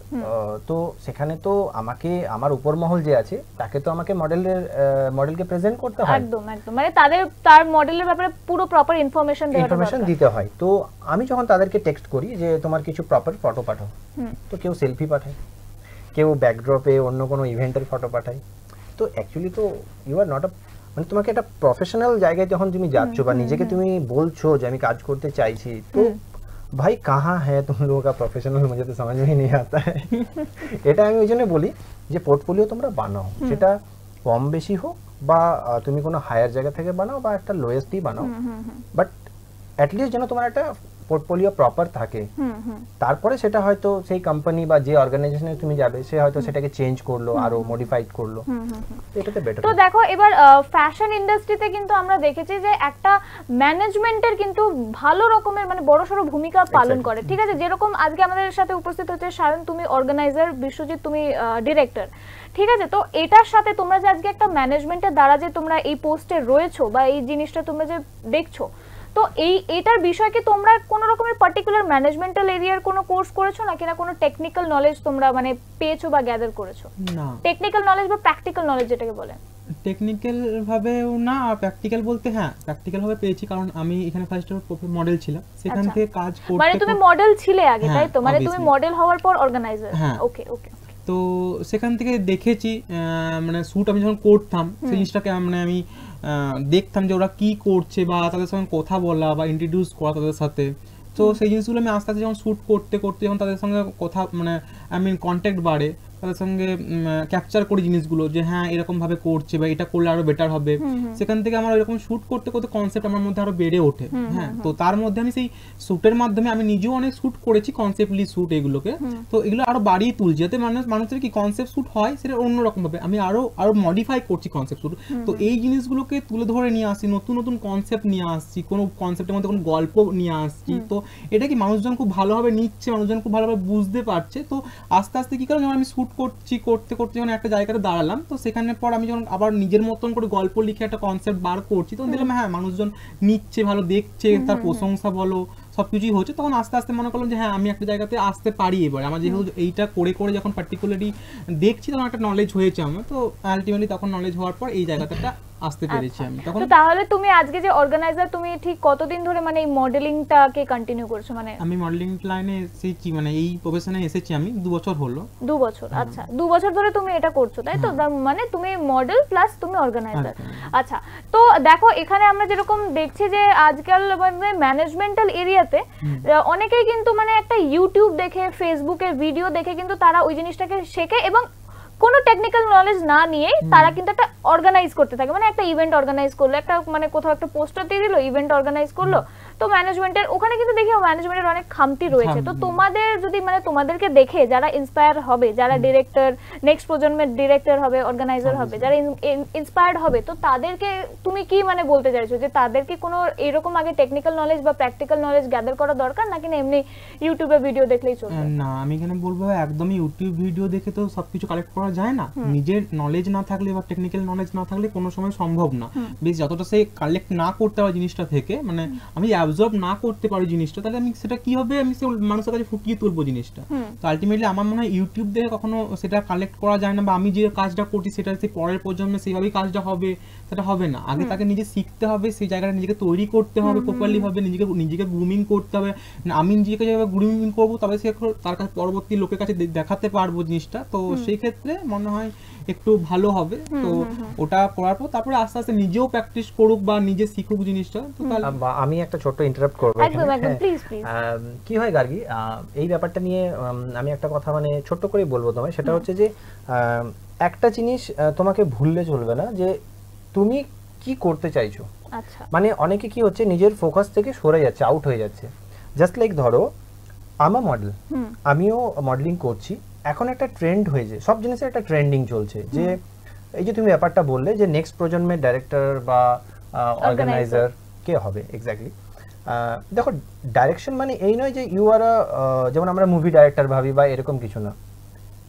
Speaker 2: তো সেখানে তো আমাকে আমার উপর মহল যে আছে তাকে তো আমাকে মডেলের মডেলকে প্রেজেন্ট করতে হয়।
Speaker 1: একদম একদম। মানে তাদের তার মডেলের ব্যাপারে পুরো প্রপার ইনফরমেশন
Speaker 2: ইনফরমেশন দিতে হয়। তো আমি যখন তাদেরকে টেক্সট করি যে তোমার কিছু প্রপার ফটো পাঠাও।
Speaker 1: হুম।
Speaker 2: তো কেউ সেলফি পাঠায়। কেউ ব্যাকড্রপে অন্য কোনো ইভেন্টের ফটো পাঠায়। তো অ্যাকচুয়ালি তো ইউ আর নট আ মানে তোমাকে একটা প্রফেশনাল জায়গায় যখন তুমি যাচ্ছ বা নিজেকে তুমি বলছো যে আমি কাজ করতে চাইছি তো ভাই কাহা হ্যাঁ তুমি লোক প্রফেশনাল মজা তো সমাজ নিয়ে আতা এটা আমি ওই জন্য বলি যে পোর্টফোলিও তোমরা বানাও সেটা কম বেশি হোক বা তুমি কোনো হায়ার জায়গা থেকে বানাও বা একটা লোয়েস্টই বানাও। বাট অ্যাটলিস্ট যেন তোমার একটা পোর্টফোলিও প্রপার থাকে। তারপরে সেটা হয়তো সেই কোম্পানি বা যে অর্গানাইজেশনে তুমি যাবে সে হয়তো সেটাকে চেঞ্জ করল আরও মডিফাইড করল। এটাতে বেটার
Speaker 1: তো দেখো এবার ফ্যাশন ইন্ডাস্ট্রিতে কিন্তু আমরা দেখেছি যে একটা ম্যানেজমেন্টের কিন্তু ভালো রকমের মানে বড় বড়সড় ভূমিকা পালন করে। ঠিক আছে? যেরকম আজকে আমাদের সাথে উপস্থিত হচ্ছে সায়ন তুমি অর্গানাইজার বিশ্বজিৎ তুমি ডিরেক্টর ঠিক আছে? তো এটার সাথে তোমরা যে আজকে একটা ম্যানেজমেন্টের দ্বারা যে তোমরা এই পোস্টে রয়েছো বা এই জিনিসটা তোমরা যে দেখছ তো এই এটার বিষয়কে তোমরা কোনো রকমের পার্টিকুলার ম্যানেজমেন্টাল এরিয়ার কোনো কোর্স করেছ নাকি না কোনো টেকনিক্যাল নলেজ তোমরা মানে পেয়েছ বা গ্যাদার করেছ?
Speaker 3: না।
Speaker 1: টেকনিক্যাল নলেজ বা প্র্যাকটিক্যাল নলেজ যেটাকে বলে।
Speaker 3: টেকনিক্যাল ভাবেও না আর প্র্যাকটিক্যাল বলতে হ্যাঁ প্র্যাকটিক্যাল ভাবে পেয়েছি কারণ আমি এখানে ফার্স্ট মডেল ছিলাম। সেখান
Speaker 1: আচ্ছা।
Speaker 3: থেকে কাজ করতে
Speaker 1: মানে তুমি মডেল ছিলে আগে
Speaker 3: হ্যাঁ,
Speaker 1: তাই তো? মানে তুমি মডেল হওয়ার পর অর্গানাইজার
Speaker 3: হ্যাঁ।
Speaker 1: ওকে ওকে
Speaker 3: তো সেখান থেকে দেখেছি মানে শ্যুট আমি যখন করতাম সেই জিনিসটাকে মানে আমি দেখতাম যে ওরা কি করছে বা তাদের সঙ্গে কথা বলা বা ইন্ট্রোডিউস করা তাদের সাথে। তো সেই জিনিসগুলো আমি আস্তে আস্তে যখন শ্যুট করতে করতে যখন তাদের সঙ্গে কথা মানে আই মিন কন্ট্যাক্ট বাড়ে তাদের সঙ্গে ক্যাপচার করি জিনিসগুলো যে হ্যাঁ এরকম ভাবে করছে বা এটা করলে আরও বেটার হবে। সেখান থেকে আমার এরকম শুট করতে করতে কনসেপ্ট আমার মধ্যে আরও বেড়ে ওঠে। হ্যাঁ তো তার মধ্যে আমি সেই শুটের মাধ্যমে আমি নিজেও অনেক শুট করেছি কনসেপ্টলি শুট এগুলোকে। তো এগুলো আরও বাড়িয়ে তুলছি। যাতে মানুষ মানুষের কি কনসেপ্ট শুট হয় সেটা অন্যরকম ভাবে আমি আরও আরও মডিফাই করছি কনসেপ্ট শুট তো এই জিনিসগুলোকে তুলে ধরে নিয়ে আসছি নতুন নতুন কনসেপ্ট নিয়ে আসছি কোনো কনসেপ্টের মধ্যে কোনো গল্প নিয়ে আসছি। তো এটা কি মানুষজন খুব ভালোভাবে নিচ্ছে মানুষজন খুব ভালোভাবে বুঝতে পারছে? তো আস্তে আস্তে কি কারণ আমি শুট করছি করতে করতে যখন একটা জায়গাতে দাঁড়ালাম তো সেখানে পর আমি যখন আবার নিজের মতন করে গল্প লিখে একটা কনসেপ্ট বার করছি তখন দেখলাম হ্যাঁ মানুষজন নিচ্ছে ভালো দেখছে তার প্রশংসা বলো সব কিছুই হচ্ছে। তখন আস্তে আস্তে মনে করলাম যে হ্যাঁ আমি একটা জায়গাতে আসতে পারি এবার। আমার যেহেতু এইটা করে করে যখন পার্টিকুলারলি দেখছি তখন একটা নলেজ হয়েছে আমার। তো আলটিমেটলি তখন নলেজ হওয়ার পর এই জায়গাতে একটা আসতে পেরেছি আমি। তখন
Speaker 1: তো তাহলে তুমি আজকে যে অর্গানাইজার তুমি ঠিক কতদিন ধরে মানে এই মডেলিংটাকে কন্টিনিউ করছ? মানে
Speaker 3: আমি মডেলিং লাইনে এসেছি মানে এই প্রফেশনে এসেছি আমি দু বছর হলো।
Speaker 1: দু বছর আচ্ছা। দু বছর ধরে তুমি এটা করছ তাই তো? মানে তুমি মডেল প্লাস তুমি অর্গানাইজার আচ্ছা। তো দেখো এখানে আমরা যেরকম দেখছি যে আজকাল মানে ম্যানেজমেন্টাল এরিয়াতে অনেকেই কিন্তু মানে একটা ইউটিউব দেখে ফেসবুকের ভিডিও দেখে কিন্তু তারা ওই জিনিসটাকে শেখে এবং কোনো টেকনিক্যাল নলেজ না নিয়ে তারা কিন্তু একটা অর্গানাইজ করতে থাকে। মানে একটা ইভেন্ট অর্গানাইজ করল একটা মানে কোথাও একটা পোস্টার দিয়ে দিল ইভেন্ট অর্গানাইজ করল তো ম্যানেজমেন্টের ওখানে কিন্তু দেখি ম্যানেজমেন্টের অনেক খামতি রয়েছে। তো তোমাদের যদি মানে তোমাদেরকে দেখে যারা ইন্সপায়ার হবে যারা ডিরেক্টর নেক্সট প্রজন্মের ডিরেক্টর হবে অর্গানাইজার হবে যারা ইন্সপায়ার্ড হবে তো তাদেরকে তুমি কি মানে বলতে চাইছো? যে তাদেরকে কোনো এরকম আগে টেকনিক্যাল নলেজ বা প্র্যাকটিক্যাল নলেজ গ্যাদার করা দরকার নাকি না এমনি ইউটিউবে ভিডিও দেখলেই চলবে?
Speaker 3: না আমি এখানে বলব একদমই ইউটিউব ভিডিও দেখে তো সবকিছু কালেক্ট করা যায় না। নিজের নলেজ না থাকলে বা টেকনিক্যাল নলেজ না থাকলে কোনো সময় সম্ভব না। বেশ যতটা সে কালেক্ট না করতে পারে জিনিসটা থেকে মানে আমি অ্যাবজর্ব না করতে পারি জিনিসটা তাহলে আমি সেটা কি হবে আমি সে মানুষের কাছে ফুটিয়ে তুলবো জিনিসটা? তো আলটিমেটলি আমার মনে হয় ইউটিউব দেখে কখনো সেটা কালেক্ট করা যায় না বা আমি যে কাজটা করছি সেটা সেই পরের প্রজন্মে সেইভাবেই কাজটা হবে সেটা হবে না। আগে তাকে নিজে শিখতে হবে সেই জায়গাটা নিজেকে তৈরি করতে হবে প্রপারলি ভাবে নিজেকে নিজেকে গ্রুমিং করতে হবে। না আমি নিজেকে যেভাবে গ্রুমিং করব তবে সে তার কাছে পরবর্তী লোকের কাছে দেখাতে পারব জিনিসটা। তো সেই ক্ষেত্রে মনে হয় একটু ভালো হবে। তো ওটা করার পর তারপরে আস্তে আস্তে নিজেও প্র্যাকটিস করুক বা নিজে শিখুক জিনিসটা। তো
Speaker 2: আম- একটা ছোট্ট ইন্টারাপ্ট করব
Speaker 1: একদম একদম
Speaker 2: হ্যাঁ।
Speaker 1: প্লিজ প্লিজ
Speaker 2: কি হয় গার্গি আহ, এই ব্যাপারটা নিয়ে আমি একটা কথা মানে ছোট্ট করে বলব তোমায়। সেটা হচ্ছে যে একটা জিনিস আহ, তোমাকে ভুললে চলবে না যে তুমি কি করতে চাইছো।
Speaker 1: আচ্ছা।
Speaker 2: মানে অনেকে কি হচ্ছে নিজের ফোকাস থেকে সরে যাচ্ছে আউট হয়ে যাচ্ছে। জাস্ট লাইক ধরো আমা মডেল আমিও মডেলিং করছি। এখন একটা ট্রেন্ড হয়েছে সব জিনিসের একটা ট্রেন্ডিং চলছে যে এই যে তুমি ব্যাপারটা বললে যে নেক্সট প্রজন্মের ডাইরেক্টর বা অর্গানাইজার কে হবে এক্স্যাক্টলি দেখো ডাইরেকশন মানে এই নয় যে ইউ আর যেমন আমরা মুভি ডাইরেক্টর ভাবি বা এরকম কিছু না।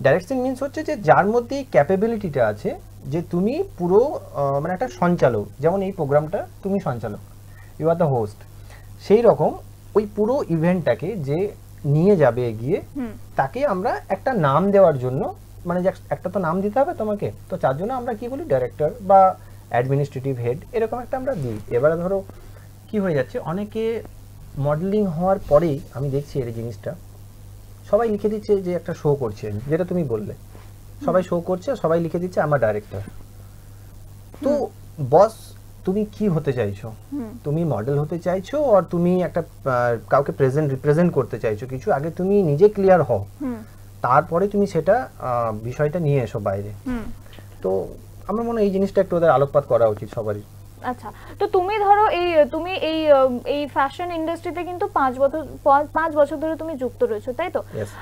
Speaker 2: ডাইরেকশন মিনস হচ্ছে যে যার মধ্যে ক্যাপেবিলিটিটা আছে যে তুমি পুরো মানে একটা সঞ্চালক যেমন এই প্রোগ্রামটা তুমি সঞ্চালক ইউ আর দ্য হোস্ট সেই রকম ওই পুরো ইভেন্টটাকে যে নিয়ে যাবে এগিয়ে তাকে আমরা একটা নাম দেওয়ার জন্য মানে একটা তো নাম দিতে হবে তোমাকে। তো তার জন্য আমরা কি বলি? ডাইরেক্টর বা অ্যাডমিনিস্ট্রেটিভ হেড এরকম একটা আমরা দিই। এবারে ধরো কি হয়ে যাচ্ছে? অনেকে মডেলিং হওয়ার পরেই আমি দেখছি এই জিনিসটা সবাই লিখে দিচ্ছে যে একটা শো করছে যেটা তুমি বললে। সবাই শো করছে সবাই লিখে দিচ্ছে আমার ডাইরেক্টর তো বস তুমি কি হতে চাইছো? তুমি মডেল হতে চাইছো আর তুমি একটা আহ, কাউকে প্রেজেন্ট রিপ্রেজেন্ট করতে চাইছো? কিছু আগে তুমি নিজে ক্লিয়ার হও। তারপরে তুমি সেটা আহ, বিষয়টা নিয়ে এসো বাইরে। তো আমার মনে হয় এই জিনিসটা একটু ওদের আলোকপাত করা উচিত সবারই।
Speaker 1: আচ্ছা তো তুমি ধরো এই তুমি এই এই ফ্যাশন ইন্ডাস্ট্রিতে কিন্তু পাঁচ বছর পাঁচ- বছর ধরে তুমি যুক্ত রয়েছো তাই তো?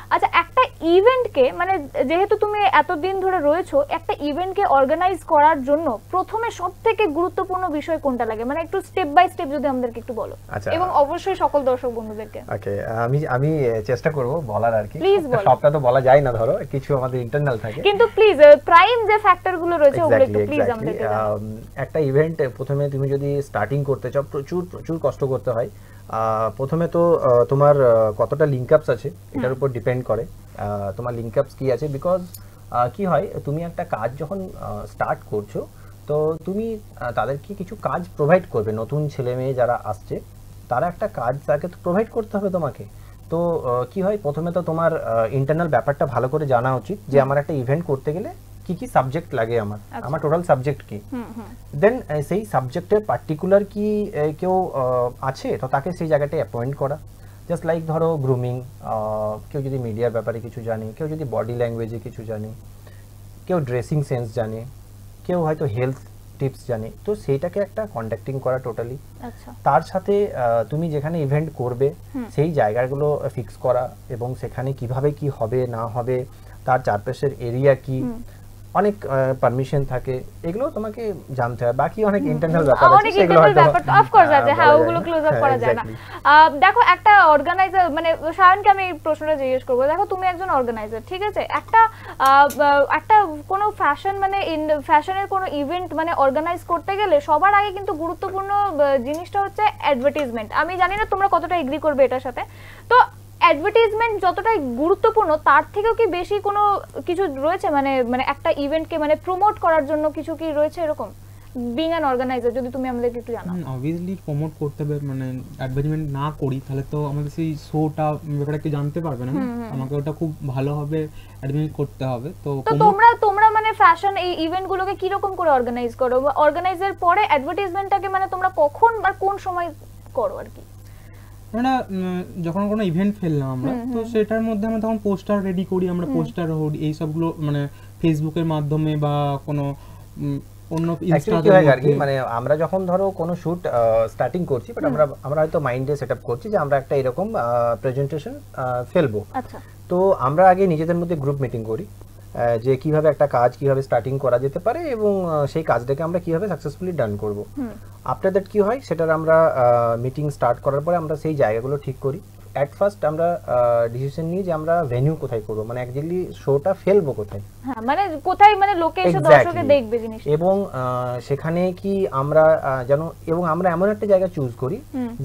Speaker 1: আচ্ছা একটা ইভেন্টকে মানে যেহেতু তুমি এতদিন ধরে রয়েছো একটা ইভেন্টকে অর্গানাইজ করার জন্য প্রথমে সব থেকে গুরুত্বপূর্ণ বিষয় কোনটা লাগে? মানে একটু স্টেপ বাই স্টেপ যদি আমাদেরকে একটু বলো।
Speaker 2: আচ্ছা।
Speaker 1: এবং অবশ্যই সকল দর্শক বন্ধুদেরকে।
Speaker 2: ওকে আমি আমি চেষ্টা করব বলার আর কি। সবটা তো বলা যায় না ধরো কিছু আমাদের ইন্টারনাল থাকে।
Speaker 1: কিন্তু প্লিজ প্রাইম যে ফ্যাক্টরগুলো রয়েছে ওগুলো একটু প্লিজ. আমাদেরকে
Speaker 2: একটা ইভেন্ট প্রথমে তুমি যদি স্টার্টিং করতে চাও প্রচুর প্রচুর কষ্ট করতে হয়। প্রথমে তো তোমার কতটা লিঙ্ক আপস আছে এটার উপর ডিপেন্ড করে। তোমার লিঙ্ক আপস কি আছে? বিকজ কি হয় তুমি একটা কাজ যখন স্টার্ট করছ তো তুমি তাদেরকে কিছু কাজ প্রোভাইড করবে। নতুন ছেলে মেয়ে যারা আসছে তারা একটা কাজ তাকে তো প্রোভাইড করতে হবে তোমাকে। তো কি হয় প্রথমে তো তোমার ইন্টারনাল ব্যাপারটা ভালো করে জানা উচিত যে আমার একটা ইভেন্ট করতে গেলে কি কি সাবজেক্ট লাগে আমার?
Speaker 1: আচ্ছা।
Speaker 2: আমার টোটাল সাবজেক্ট কি? দেন সেই সাবজেক্টের পার্টিকুলার কি কেউ আছে? তো তাকে সেই জায়গাটায় অ্যাপয়েন্ট করা। জাস্ট লাইক ধরো গ্রুমিং কেউ যদি মিডিয়ার ব্যাপারে কিছু জানে কেউ যদি বডি ল্যাঙ্গুয়েজে কিছু জানে কেউ ড্রেসিং সেন্স জানে কেউ হয়তো হেলথ টিপস জানে তো সেইটাকে একটা কন্ট্যাক্টিং করা টোটালি
Speaker 1: আচ্ছা।
Speaker 2: তার সাথে তুমি যেখানে ইভেন্ট করবে সেই জায়গাগুলো ফিক্স করা এবং সেখানে কীভাবে কি হবে না হবে তার চারপাশের এরিয়া কি। অনেক পারমিশন থাকে এগুলো তোমাকে জানতে হয়। বাকি অনেক ইন্টারনাল ব্যাপার আছে
Speaker 1: অনেক
Speaker 2: সেগুলো
Speaker 1: ইন্টারনাল
Speaker 2: হয়তো,
Speaker 1: ব্যাপার তো অফকোর্স
Speaker 2: আহ,
Speaker 1: আছে। হ্যাঁ ওগুলো ক্লোজ আপ
Speaker 2: হ্যাঁ,
Speaker 1: করা যায় না। দেখো একটা অর্গানাইজার মানে শায়নকে আমি এই প্রশ্নটা জিজ্ঞেস করব। দেখো তুমি একজন অর্গানাইজার ঠিক আছে? একটা একটা কোনো ফ্যাশন মানে ফ্যাশনের কোনো ইভেন্ট মানে অর্গানাইজ করতে গেলে সবার আগে কিন্তু গুরুত্বপূর্ণ জিনিসটা হচ্ছে অ্যাডভার্টাইজমেন্ট আমি জানি না তোমরা কতটা এগ্রি করবে এটার সাথে। তো অ্যাডভার্টাইজমেন্ট যতটা গুরুত্বপূর্ণ তার থেকেও কি বেশি কোনো কিছু রয়েছে? মানে মানে একটা ইভেন্টকে মানে প্রমোট করার জন্য কিছু কি রয়েছে এরকম? বিং অ্যান অর্গানাইজার যদি তুমি আমাদেরকে একটু জানাও।
Speaker 3: অবভিয়াসলি প্রমোট করতে হবে মানে অ্যাডভার্টাইজমেন্ট না করি তাহলে তো আমাদের সেই শোটা ব্যাপারে কেউ জানতে পারবে না? আমাকে ওটা খুব ভালোভাবে অ্যাডভার্টাইজ করতে হবে তো
Speaker 1: তোমরা তোমরা মানে ফ্যাশন এই ইভেন্ট গুলোকে কি রকম করে? অর্গানাইজ করো অর্গানাইজের পরে অ্যাডভার্টাইজমেন্টটাকে মানে তোমরা কখন আর কোন সময় করো আর কি?
Speaker 3: আমরা যখন কোনো ইভেন্ট ফেললাম আমরা তো সেটার মধ্যে আমরা তখন পোস্টার রেডি করি আমরা পোস্টার এই সবগুলো মানে ফেসবুকের মাধ্যমে বা কোনো অন্য
Speaker 2: মানে আমরা যখন ধরো কোনো শুট স্টার্টিং করছি বাট আমরা আমরা হয়তো মাইন্ডে সেট আপ করছি যে আমরা একটা এরকম প্রেজেন্টেশন ফেলব।
Speaker 1: আচ্ছা।
Speaker 2: তো আমরা আগে নিজেদের মধ্যে গ্রুপ মিটিং করি। যে কীভাবে একটা কাজ কীভাবে স্টার্টিং করা যেতে পারে এবং সেই কাজটাকে আমরা কীভাবে সাকসেসফুলি ডান করব। আফটার দ্যাট কি হয় সেটার আমরা মিটিং স্টার্ট করার পরে আমরা সেই জায়গাগুলো ঠিক করি। অ্যাট ফার্স্ট আমরা ডিসিশন নিই যে আমরা ভেনিউ কোথায় করব। মানে অ্যাকচুয়ালি শোটা ফেলব কোথায়?
Speaker 1: হ্যাঁ মানে কোথায় মানে লোকে এসে দর্শকে দেখবে জিনিসটা।
Speaker 2: এবং সেখানে কি আমরা যেন এবং আমরা এমন একটা জায়গা চুজ করি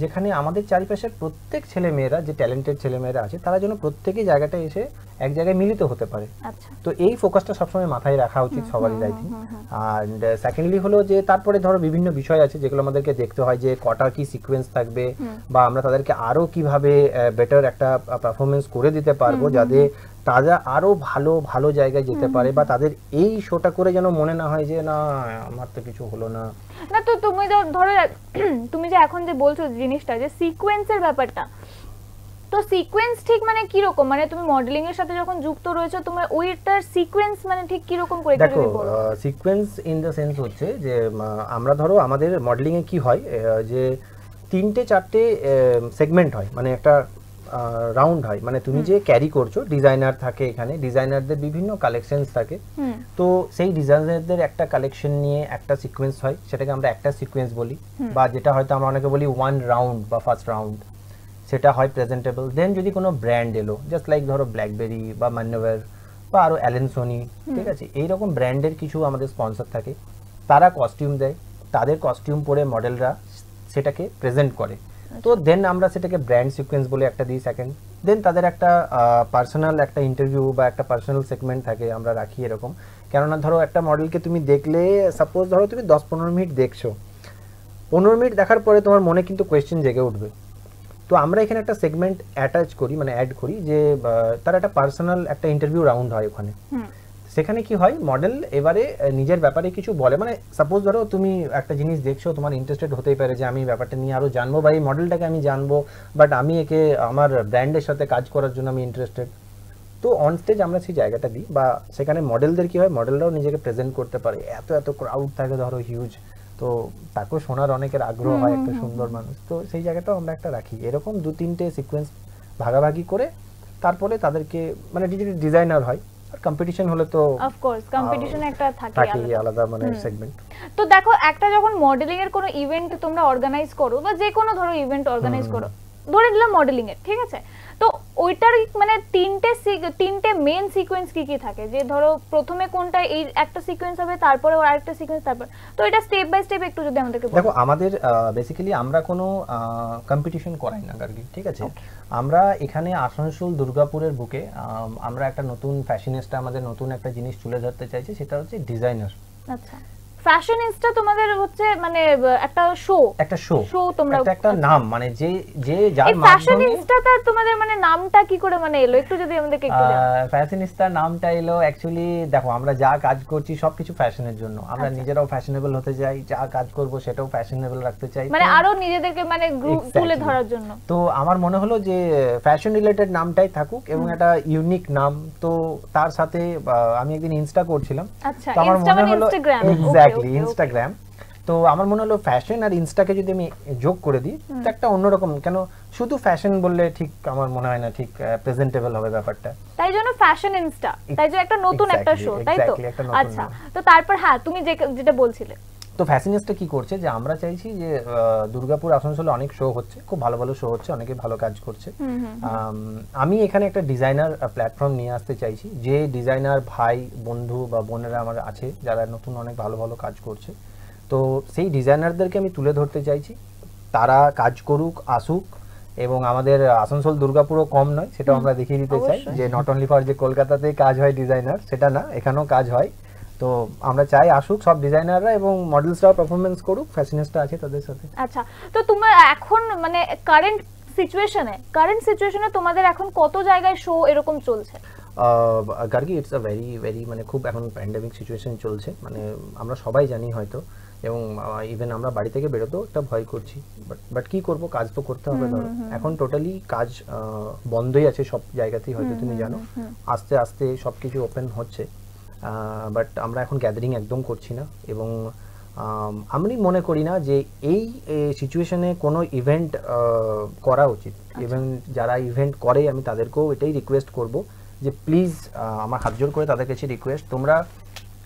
Speaker 2: যেখানে আমাদের চারিপাশের প্রত্যেক ছেলে মেয়েরা যে ট্যালেন্টেড ছেলে মেয়েরা আছে তারা যেন প্রত্যেকই জায়গাটা এসে এক জায়গায় মিলিত হতে পারে।
Speaker 1: আচ্ছা।
Speaker 2: তো এই ফোকাসটা সবসময় মাথায় রাখা উচিত সবারই আই থিঙ্ক অ্যান্ড সেকেন্ডলি হলো যে তারপরে ধরো বিভিন্ন বিষয় আছে যেগুলো আমাদেরকে দেখতে হয় যে কটা কি সিকোয়েন্স থাকবে বা আমরা তাদেরকে আরও কীভাবে বেটার একটা পারফরমেন্স করে দিতে পারব যাতে তারা আরও ভালো ভালো জায়গায় যেতে পারে বা তাদের এই শোটা করে যেন মনে না হয় যে না আমার তো কিছু হলো না।
Speaker 1: না তো তুমি ধরো <clears throat> তুমি যে এখন যে বলছো জিনিসটা যে সিকোয়েন্সের ব্যাপারটা তো সিকোয়েন্স ঠিক মানে কি রকম মানে তুমি মডেলিং এর সাথে যখন যুক্ত রয়েছে তোমার ওইটার সিকোয়েন্স মানে ঠিক কি রকম করে
Speaker 2: দেখো সিকোয়েন্স ইন দ্য সেন্স হচ্ছে যে আমরা ধরো আমাদের মডেলিং এ কি হয় যে তিনটে চারটে সেগমেন্ট হয় মানে একটা রাউন্ড হয়। মানে তুমি যে ক্যারি করছ ডিজাইনার থাকে এখানে ডিজাইনারদের বিভিন্ন কালেকশনস থাকে। তো সেই ডিজাইনারদের একটা কালেকশন নিয়ে একটা সিকোয়েন্স হয় সেটাকে আমরা একটা সিকোয়েন্স বলি। বা যেটা হয়তো আমরা অনেকে বলি ওয়ান রাউন্ড বা ফার্স্ট রাউন্ড সেটা হয় প্রেজেন্টেবল দেন যদি কোনো ব্র্যান্ড এলো জাস্ট লাইক ধরো ব্ল্যাকবেরি বা মান্যভার বা আরও অ্যালেনসোনি ঠিক আছে? এইরকম ব্র্যান্ডের কিছু আমাদের স্পন্সর থাকে। তারা কস্টিউম দেয়। তাদের কস্টিউম পরে মডেলরা সেটাকে প্রেজেন্ট করে। তো দেন আমরা সেটাকে ব্র্যান্ড সিকোয়েন্স বলে একটা দিই সেকেন্ড দেন তাদের একটা পার্সোনাল একটা ইন্টারভিউ বা একটা পার্সোনাল সেগমেন্ট থাকে, আমরা রাখি এরকম। কেননা ধরো একটা মডেলকে তুমি দেখলে সাপোজ ধরো তুমি দশ পনেরো মিনিট দেখছ। পনেরো মিনিট দেখার পরে তোমার মনে কিন্তু কোয়েশ্চেন জেগে উঠবে। তো আমরা এখানে একটা সেগমেন্ট অ্যাটাচ করি মানে অ্যাড করি যে তার একটা পার্সোনাল একটা ইন্টারভিউ রাউন্ড হয় ওখানে। সেখানে কি হয়? মডেল এবারে নিজের ব্যাপারে কিছু বলে। মানে সাপোজ ধরো তুমি একটা জিনিস দেখছ তোমার ইন্টারেস্টেড হতেই পারে যে আমি ব্যাপারটা নিয়ে আরও জানব বা এই মডেলটাকে আমি জানব বাট আমি একে আমার ব্র্যান্ডের সাথে কাজ করার জন্য আমি ইন্টারেস্টেড তো অন স্টেজ আমরা সেই জায়গাটা দিই বা সেখানে মডেলদের কি হয়? মডেলরাও নিজেকে প্রেজেন্ট করতে পারে। এত এত ক্রাউড থাকে ধরো হিউজ তো তাকেও শোনার অনেকের আগ্রহ হয় একটা সুন্দর মানুষ। তো সেই জায়গাটাও আমরা একটা রাখি। এরকম দু তিনটে সিকোয়েন্স ভাগাভাগি করে তারপরে তাদেরকে মানে যদি ডিজাইনার হয় আর কম্পিটিশন হলে তো
Speaker 1: অফ কোর্স কম্পিটিশন একটা থাকে। আলাদা।
Speaker 2: মানে সেগমেন্ট
Speaker 1: তো দেখো একটা যখন মডেলিং এর কোনো ইভেন্ট তোমরা অর্গানাইজ করো বা যে কোনো ধরো ইভেন্ট অর্গানাইজ করো ধরে নিলাম মডেলিং এর ঠিক আছে? তো ওইটার মানে তিনটে তিনটে মেন সিকোয়েন্স কি কি থাকে? যে ধরো প্রথমে কোনটা এই একটা সিকোয়েন্স হবে তারপরে ওর আরেকটা সিকোয়েন্স তারপর তো এটা স্টেপ বাই স্টেপ একটু যদি আমাদেরকে
Speaker 2: দেখো আমাদের বেসিক্যালি আমরা কোনো কম্পিটিশন করাই না গার্গি ঠিক আছে? আমরা এখানে আসানসোল দুর্গাপুরের বুকে আম, আমরা একটা নতুন ফ্যাশনিস্টা আমাদের নতুন একটা জিনিস তুলে ধরতে চাইছি সেটা হচ্ছে ডিজাইনার
Speaker 1: আচ্ছা। ফ্যাশন ইনস্টা তোমাদের হচ্ছে মানে একটা শো
Speaker 2: একটা শো
Speaker 1: Show তোমরা-
Speaker 2: একটা নাম মানে যে যে যার
Speaker 1: এই ফ্যাশন ইনস্টাটা তোমাদের মানে নামটা কি করে মানে এলো? একটু যদি আমাদেরকে একটু জানাও।
Speaker 2: ফ্যাশনিস্টার নামটা এলো অ্যাকচুয়ালি দেখো আমরা যা কাজ করছি সবকিছু ফ্যাশনের জন্য। আমরা
Speaker 1: আচ্ছা।
Speaker 2: নিজেরাও ফ্যাশনেবল হতে চাই যা কাজ করব সেটাও ফ্যাশনেবল রাখতে চাই।
Speaker 1: মানে আরও নিজেদেরকে মানে গ্রুপ তুলে ধরার জন্য।
Speaker 2: তো আমার মনে হলো যে ফ্যাশন রিলেটেড নামটাই থাকুক এবং একটা ইউনিক নাম। তো তার সাথে আমি একদিন ইনস্টা করছিলাম।
Speaker 1: আচ্ছা
Speaker 2: আমার
Speaker 1: ইনস্টা
Speaker 2: মনে
Speaker 1: মানে
Speaker 2: হলো
Speaker 1: ইনস্টাগ্রাম
Speaker 2: এক্স্যাক্টলি ইনস্টাগ্রাম তো আমার মনে হলো ফ্যাশন আর ইনস্টাকে যদি আমি যোগ করে দিই তো একটা অন্যরকম কেন শুধু ফ্যাশন বললে ঠিক আমার মনে হয় না ঠিক প্রেজেন্টেবল হবে ব্যাপারটা।
Speaker 1: তাই জন্য ফ্যাশন ইনস্টা তাই জন্য একটা নতুন একটা শো তাই তো? আচ্ছা তো তারপর হ্যাঁ তুমি যেটা বলছিলে
Speaker 2: তো ফ্যাশনিস্টটা কি করছে? যে আমরা চাইছি যে দুর্গাপুর আসানসোলে অনেক শো হচ্ছে খুব ভালো ভালো শো হচ্ছে অনেকে ভালো কাজ করছে। আমি এখানে একটা ডিজাইনার প্ল্যাটফর্ম নিয়ে আসতে চাইছি। যে ডিজাইনার ভাই বন্ধু বা বোনেরা আমার আছে যারা নতুন অনেক ভালো ভালো কাজ করছে। তো সেই ডিজাইনারদেরকে আমি তুলে ধরতে চাইছি। তারা কাজ করুক আসুক এবং আমাদের আসানসোল দুর্গাপুরও কম নয় সেটাও আমরা দেখিয়ে দিতে চাই। যে নট অনলি ফর যে কলকাতাতেই কাজ হয় ডিজাইনার সেটা না এখানেও কাজ হয়। তো আমরা চাই আসুক সব ডিজাইনাররা এবং মডেলসরাও পারফরমেন্স করুক ফ্যাশনিস্টটা আছে তাদের সাথে।
Speaker 1: আচ্ছা তো তোমার এখন মানে কারেন্ট সিচুয়েশনে কারেন্ট সিচুয়েশনে তোমাদের এখন কত জায়গায় শো এরকম চলছে?
Speaker 2: Gargi it's a very very মানে খুব এখন প্যান্ডেমিক সিচুয়েশন চলছে মানে আমরা সবাই জানি হয়তো এবং ইভেন আমরা বাড়ি থেকে বেরোতেও একটা ভয় করছি। বাট বাট কি করব কাজ তো করতে হবে ধরো। এখন টোটালি কাজ বন্ধই আছে সব জায়গাতেই হয়তো তুমি জানো। আস্তে আস্তে সব কিছু ওপেন হচ্ছে। বাট আমরা এখন গ্যাদারিং একদম করছি না এবং আমি মনে করি না যে এই সিচুয়েশনে কোনো ইভেন্ট করা উচিত। ইভেন্ট যারা ইভেন্ট করে আমি তাদেরকেও এটাই রিকোয়েস্ট করব যে প্লিজ আমার হাত জোর করে তাদের কাছে রিকোয়েস্ট তোমরা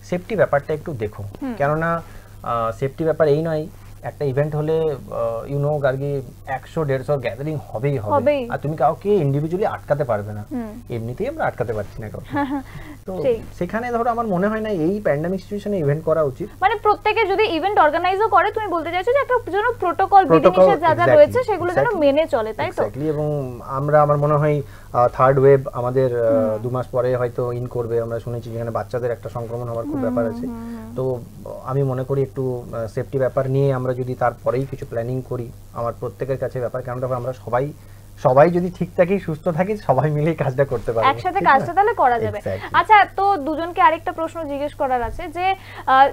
Speaker 2: সেফটি ব্যাপারটা একটু দেখো। কেননা সেফটি ব্যাপার এই নয় একটা ইভেন্ট হলে ইউ নো গার্গি একশো দেড়শো গ্যাদারিং হবেই হবে। আর তুমি কাউকে ইন্ডিভিজুয়ালি আটকাতে পারবে না। এমনিতেই আমরা আটকাতে পারছি না কাউকে। তো
Speaker 1: সেই।
Speaker 2: সেখানে ধরো আমার মনে হয় না এই প্যান্ডামিক সিচুয়েশনে ইভেন্ট করা উচিত।
Speaker 1: মানে প্রত্যেকে যদি ইভেন্ট অর্গানাইজও করে তুমি বলতে চাইছো যে একটা যেন প্রোটোকল বিধিনিষেধ যা যা রয়েছে সেগুলো যেন মেনে চলে তাই তো?
Speaker 2: এবং আমরা আমার মনে হয় থার্ড ওয়েভ আমাদের দু মাস পরে হয়তো ইন করবে। আমরা শুনেছি যেখানে বাচ্চাদের একটা সংক্রমণ হওয়ার খুব ব্যাপার আছে। তো আমি মনে করি একটু সেফটি ব্যাপার নিয়ে আমরা যদি তারপরেই কিছু প্ল্যানিং করি আমার প্রত্যেকের কাছে ব্যাপার। কারণ আমরা সবাই সবাই যদি ঠিক থাকি সুস্থ থাকি সবাই মিলে কাজটা করতে পারব।
Speaker 1: একসাথে কাজটা তাহলে করা যাবে। আচ্ছা তো দুজনকে আরেকটা প্রশ্ন জিজ্ঞেস করার আছে যে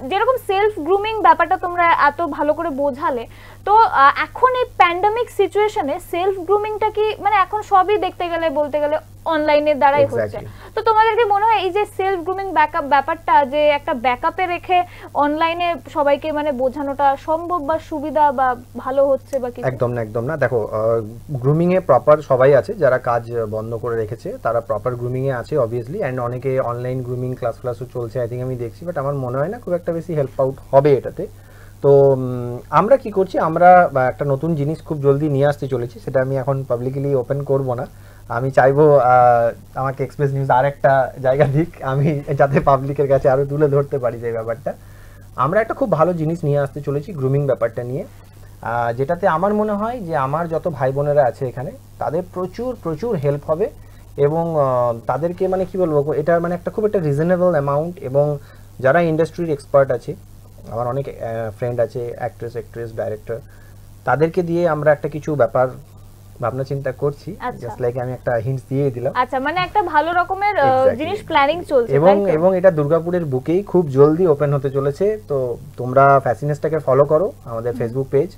Speaker 1: যেরকম সেলফ গ্রুমিং ব্যাপারটা তোমরা এত ভালো করে বোঝালে তো এখন এই প্যান্ডামিক সিচুয়েশনে সেলফ গ্রুমিংটা কি মানে এখন সবই দেখতে গেলে বলতে গেলে অনলাইনের দ্বারাই হচ্ছে। তো তোমাদের কি মনে হয় এই যে সেলফ গ্রুমিং ব্যাকআপ ব্যাপারটা যে একটা ব্যাকআপে রেখে অনলাইনে সবাইকে মানে বোঝানোটা সম্ভব বা সুবিধা বা ভালো হচ্ছে বা কিছু?
Speaker 2: একদম না একদম না। দেখো গ্রুমিং এ প্রপার সবাই আছে যারা কাজ বন্ধ করে রেখেছে তারা প্রপার গ্রুমিং এ আছে অবভিয়াসলি এন্ড অনেকে অনলাইন গ্রুমিং ক্লাস ক্লাসও চলছে আই থিঙ্ক আমি দেখছি বাট আমার মনে হয় না খুব একটা বেশি হেল্প আউট হবে এটাতে। তো আমরা কি করছি? আমরা একটা নতুন জিনিস খুব জলদি নিয়ে আসতে চলেছি সেটা আমি এখন পাবলিকলি ওপেন করব না। আমি চাইব আমাকে এক্সপ্রেস নিউজ আর একটা জায়গা দিক। আমি যাতে পাবলিকের কাছে আরও তুলে ধরতে পারি যে ব্যাপারটা। আমরা একটা খুব ভালো জিনিস নিয়ে আসতে চলেছি গ্রুমিং ব্যাপারটা নিয়ে। যেটাতে আমার মনে হয় যে আমার যত ভাই বোনেরা আছে এখানে, তাদের প্রচুর প্রচুর হেল্প হবে এবং তাদেরকে মানে কি বলব, এটা মানে একটা খুব একটা রিজনেবল অ্যামাউন্ট এবং যারা ইন্ডাস্ট্রির এক্সপার্ট আছে, আমার অনেক ফ্রেন্ড আছে অ্যাক্ট্রেস অ্যাক্ট্রেস ডাইরেক্টর তাদেরকে দিয়ে আমরা একটা কিছু ব্যাপার ভাবনা চিন্তা করছি
Speaker 1: আচ্ছা।
Speaker 2: জাস্ট লাইক আমি একটা হিন্টস দিয়ে দিলাম।
Speaker 1: আচ্ছা মানে একটা ভালো রকমের জিনিস প্ল্যানিং চলছে
Speaker 2: এবং এবং এটা দুর্গাপুরের বুকেই খুব জলদি ওপেন হতে চলেছে তো তোমরা ফ্যাসিনেসটাকে ফলো করো আমাদের ফেসবুক পেজ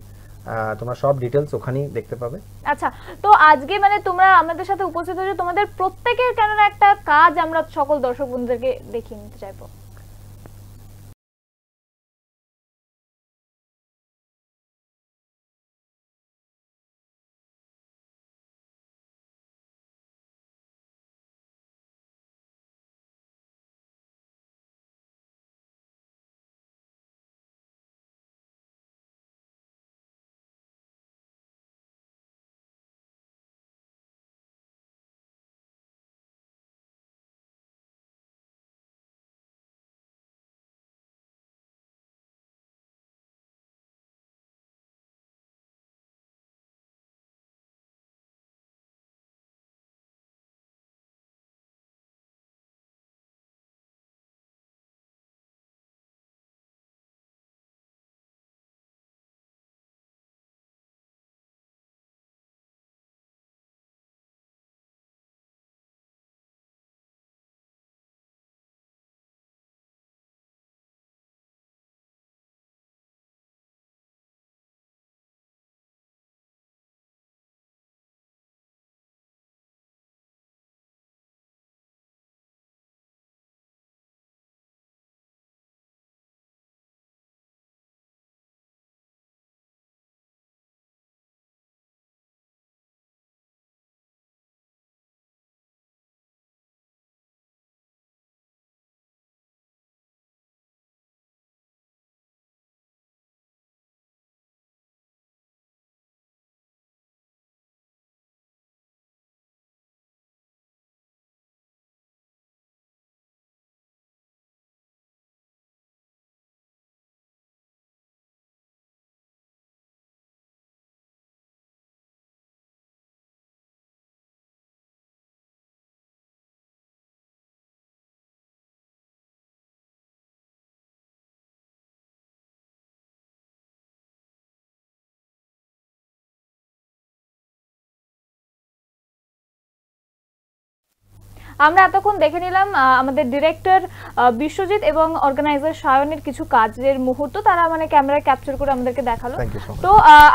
Speaker 2: তোমরা সব ডিটেলস ওখানেই দেখতে পাবে।
Speaker 1: আচ্ছা তো আজকে মানে তোমরা আমাদের সাথে উপস্থিত হয়েছে তোমাদের প্রত্যেকের কেননা একটা কাজ আমরা সকল দর্শক বন্ধুদেরকে দেখিয়ে নিতে চাইব। আমরা এতক্ষণ দেখে নিলাম আমাদের ডিরেক্টর বিশ্বজিৎ এবং অর্গানাইজার সায়নের কিছু কাজের মুহূর্ত। তারা মানে ক্যামেরায় ক্যাপচার করে আমাদেরকে দেখাল. তো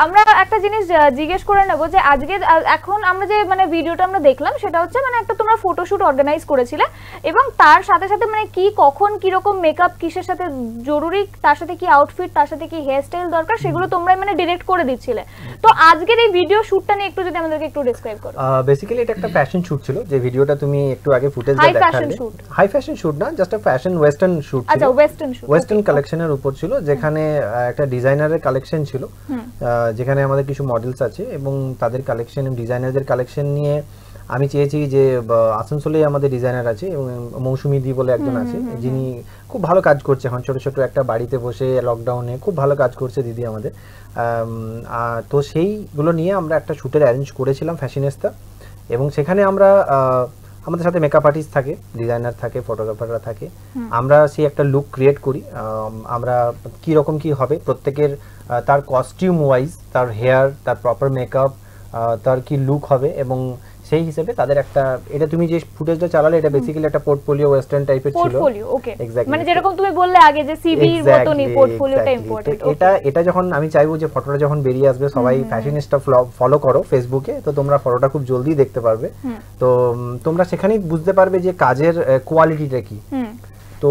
Speaker 1: আমরা একটা জিনিস জিজ্ঞেস করে নেব যে আজকে এখন আমরা যে মানে ভিডিওটা আমরা দেখলাম সেটা হচ্ছে মানে একটা তোমরা ফটোশুট অর্গানাইজ করেছিলে এবং তার সাথে সাথে মানে কি কখন কি রকম মেকআপ কিসের সাথে জরুরি তার সাথে কি আউটফিট তার সাথে কি হেয়ার স্টাইল দরকার সেগুলো তোমরাই মানে ডিরেক্ট করে দিচ্ছিলে। তো আজকের এই ভিডিও শুটটা নিয়ে একটু যদি আমাদেরকে একটু ডিসক্রাইব করো।
Speaker 2: বেসিক্যালি এটা একটা ফ্যাশন শুট ছিল যে ভিডিওটা তুমি একটু আগে ফুটেজ দেখালে। হাই ফ্যাশন শুট না just a fashion western shoot ছিল।
Speaker 1: আচ্ছা ওয়েস্টার্ন শুট
Speaker 2: ওয়েস্টার্ন কালেকশনের উপর ছিল যেখানে একটা ডিজাইনারের কালেকশন ছিল। যেখানে আমাদের কিছু মডেলস আছে এবং তাদের কালেকশন ডিজাইনারদের কালেকশন নিয়ে আমি চেয়েছি যে আসানসোলে আমাদের ডিজাইনার আছে এবং মৌসুমি দি বলে একজন আছে যিনি খুব ভালো কাজ করছে এখন। ছোট ছোট একটা বাড়িতে বসে লকডাউনে খুব ভালো কাজ করছে দিদি আমাদের। তো সেইগুলো নিয়ে আমরা একটা শ্যুটের অ্যারেঞ্জ করেছিলাম ফ্যাশনেস্তা এবং সেখানে আমরা আমাদের সাথে মেকআপ আর্টিস্ট থাকে ডিজাইনার থাকে ফটোগ্রাফাররা থাকে। আমরা সেই একটা লুক ক্রিয়েট করি আম, আমরা কি রকম কি হবে প্রত্যেকের তার কস্টিউম ওয়াইজ তার হেয়ার তার প্রপার মেকআপ তার কি লুক হবে এবং সেই হিসেবে তাদের একটা এটা তুমি যে ফুটেজটা চালালে এটা বেসিক্যালি একটা পোর্টফোলিও ওয়েস্টার্ন টাইপের ছিল।
Speaker 1: পোর্টফোলিও ওকে মানে যেরকম তুমি বললে আগে যে সিভির মতনই পোর্টফোলিওটা ইম্পর্টেন্ট
Speaker 2: এটা এটা যখন আমি চাইব যে ফটোটা যখন বেরিয়ে আসবে সবাই ফ্যাশনিস্টা ফলো করো ফেসবুকে তো তোমরা ফটোটা খুব জলদি দেখতে পারবে। তো তোমরা সেখানেই বুঝতে পারবে যে কাজের কোয়ালিটিটা কি। তো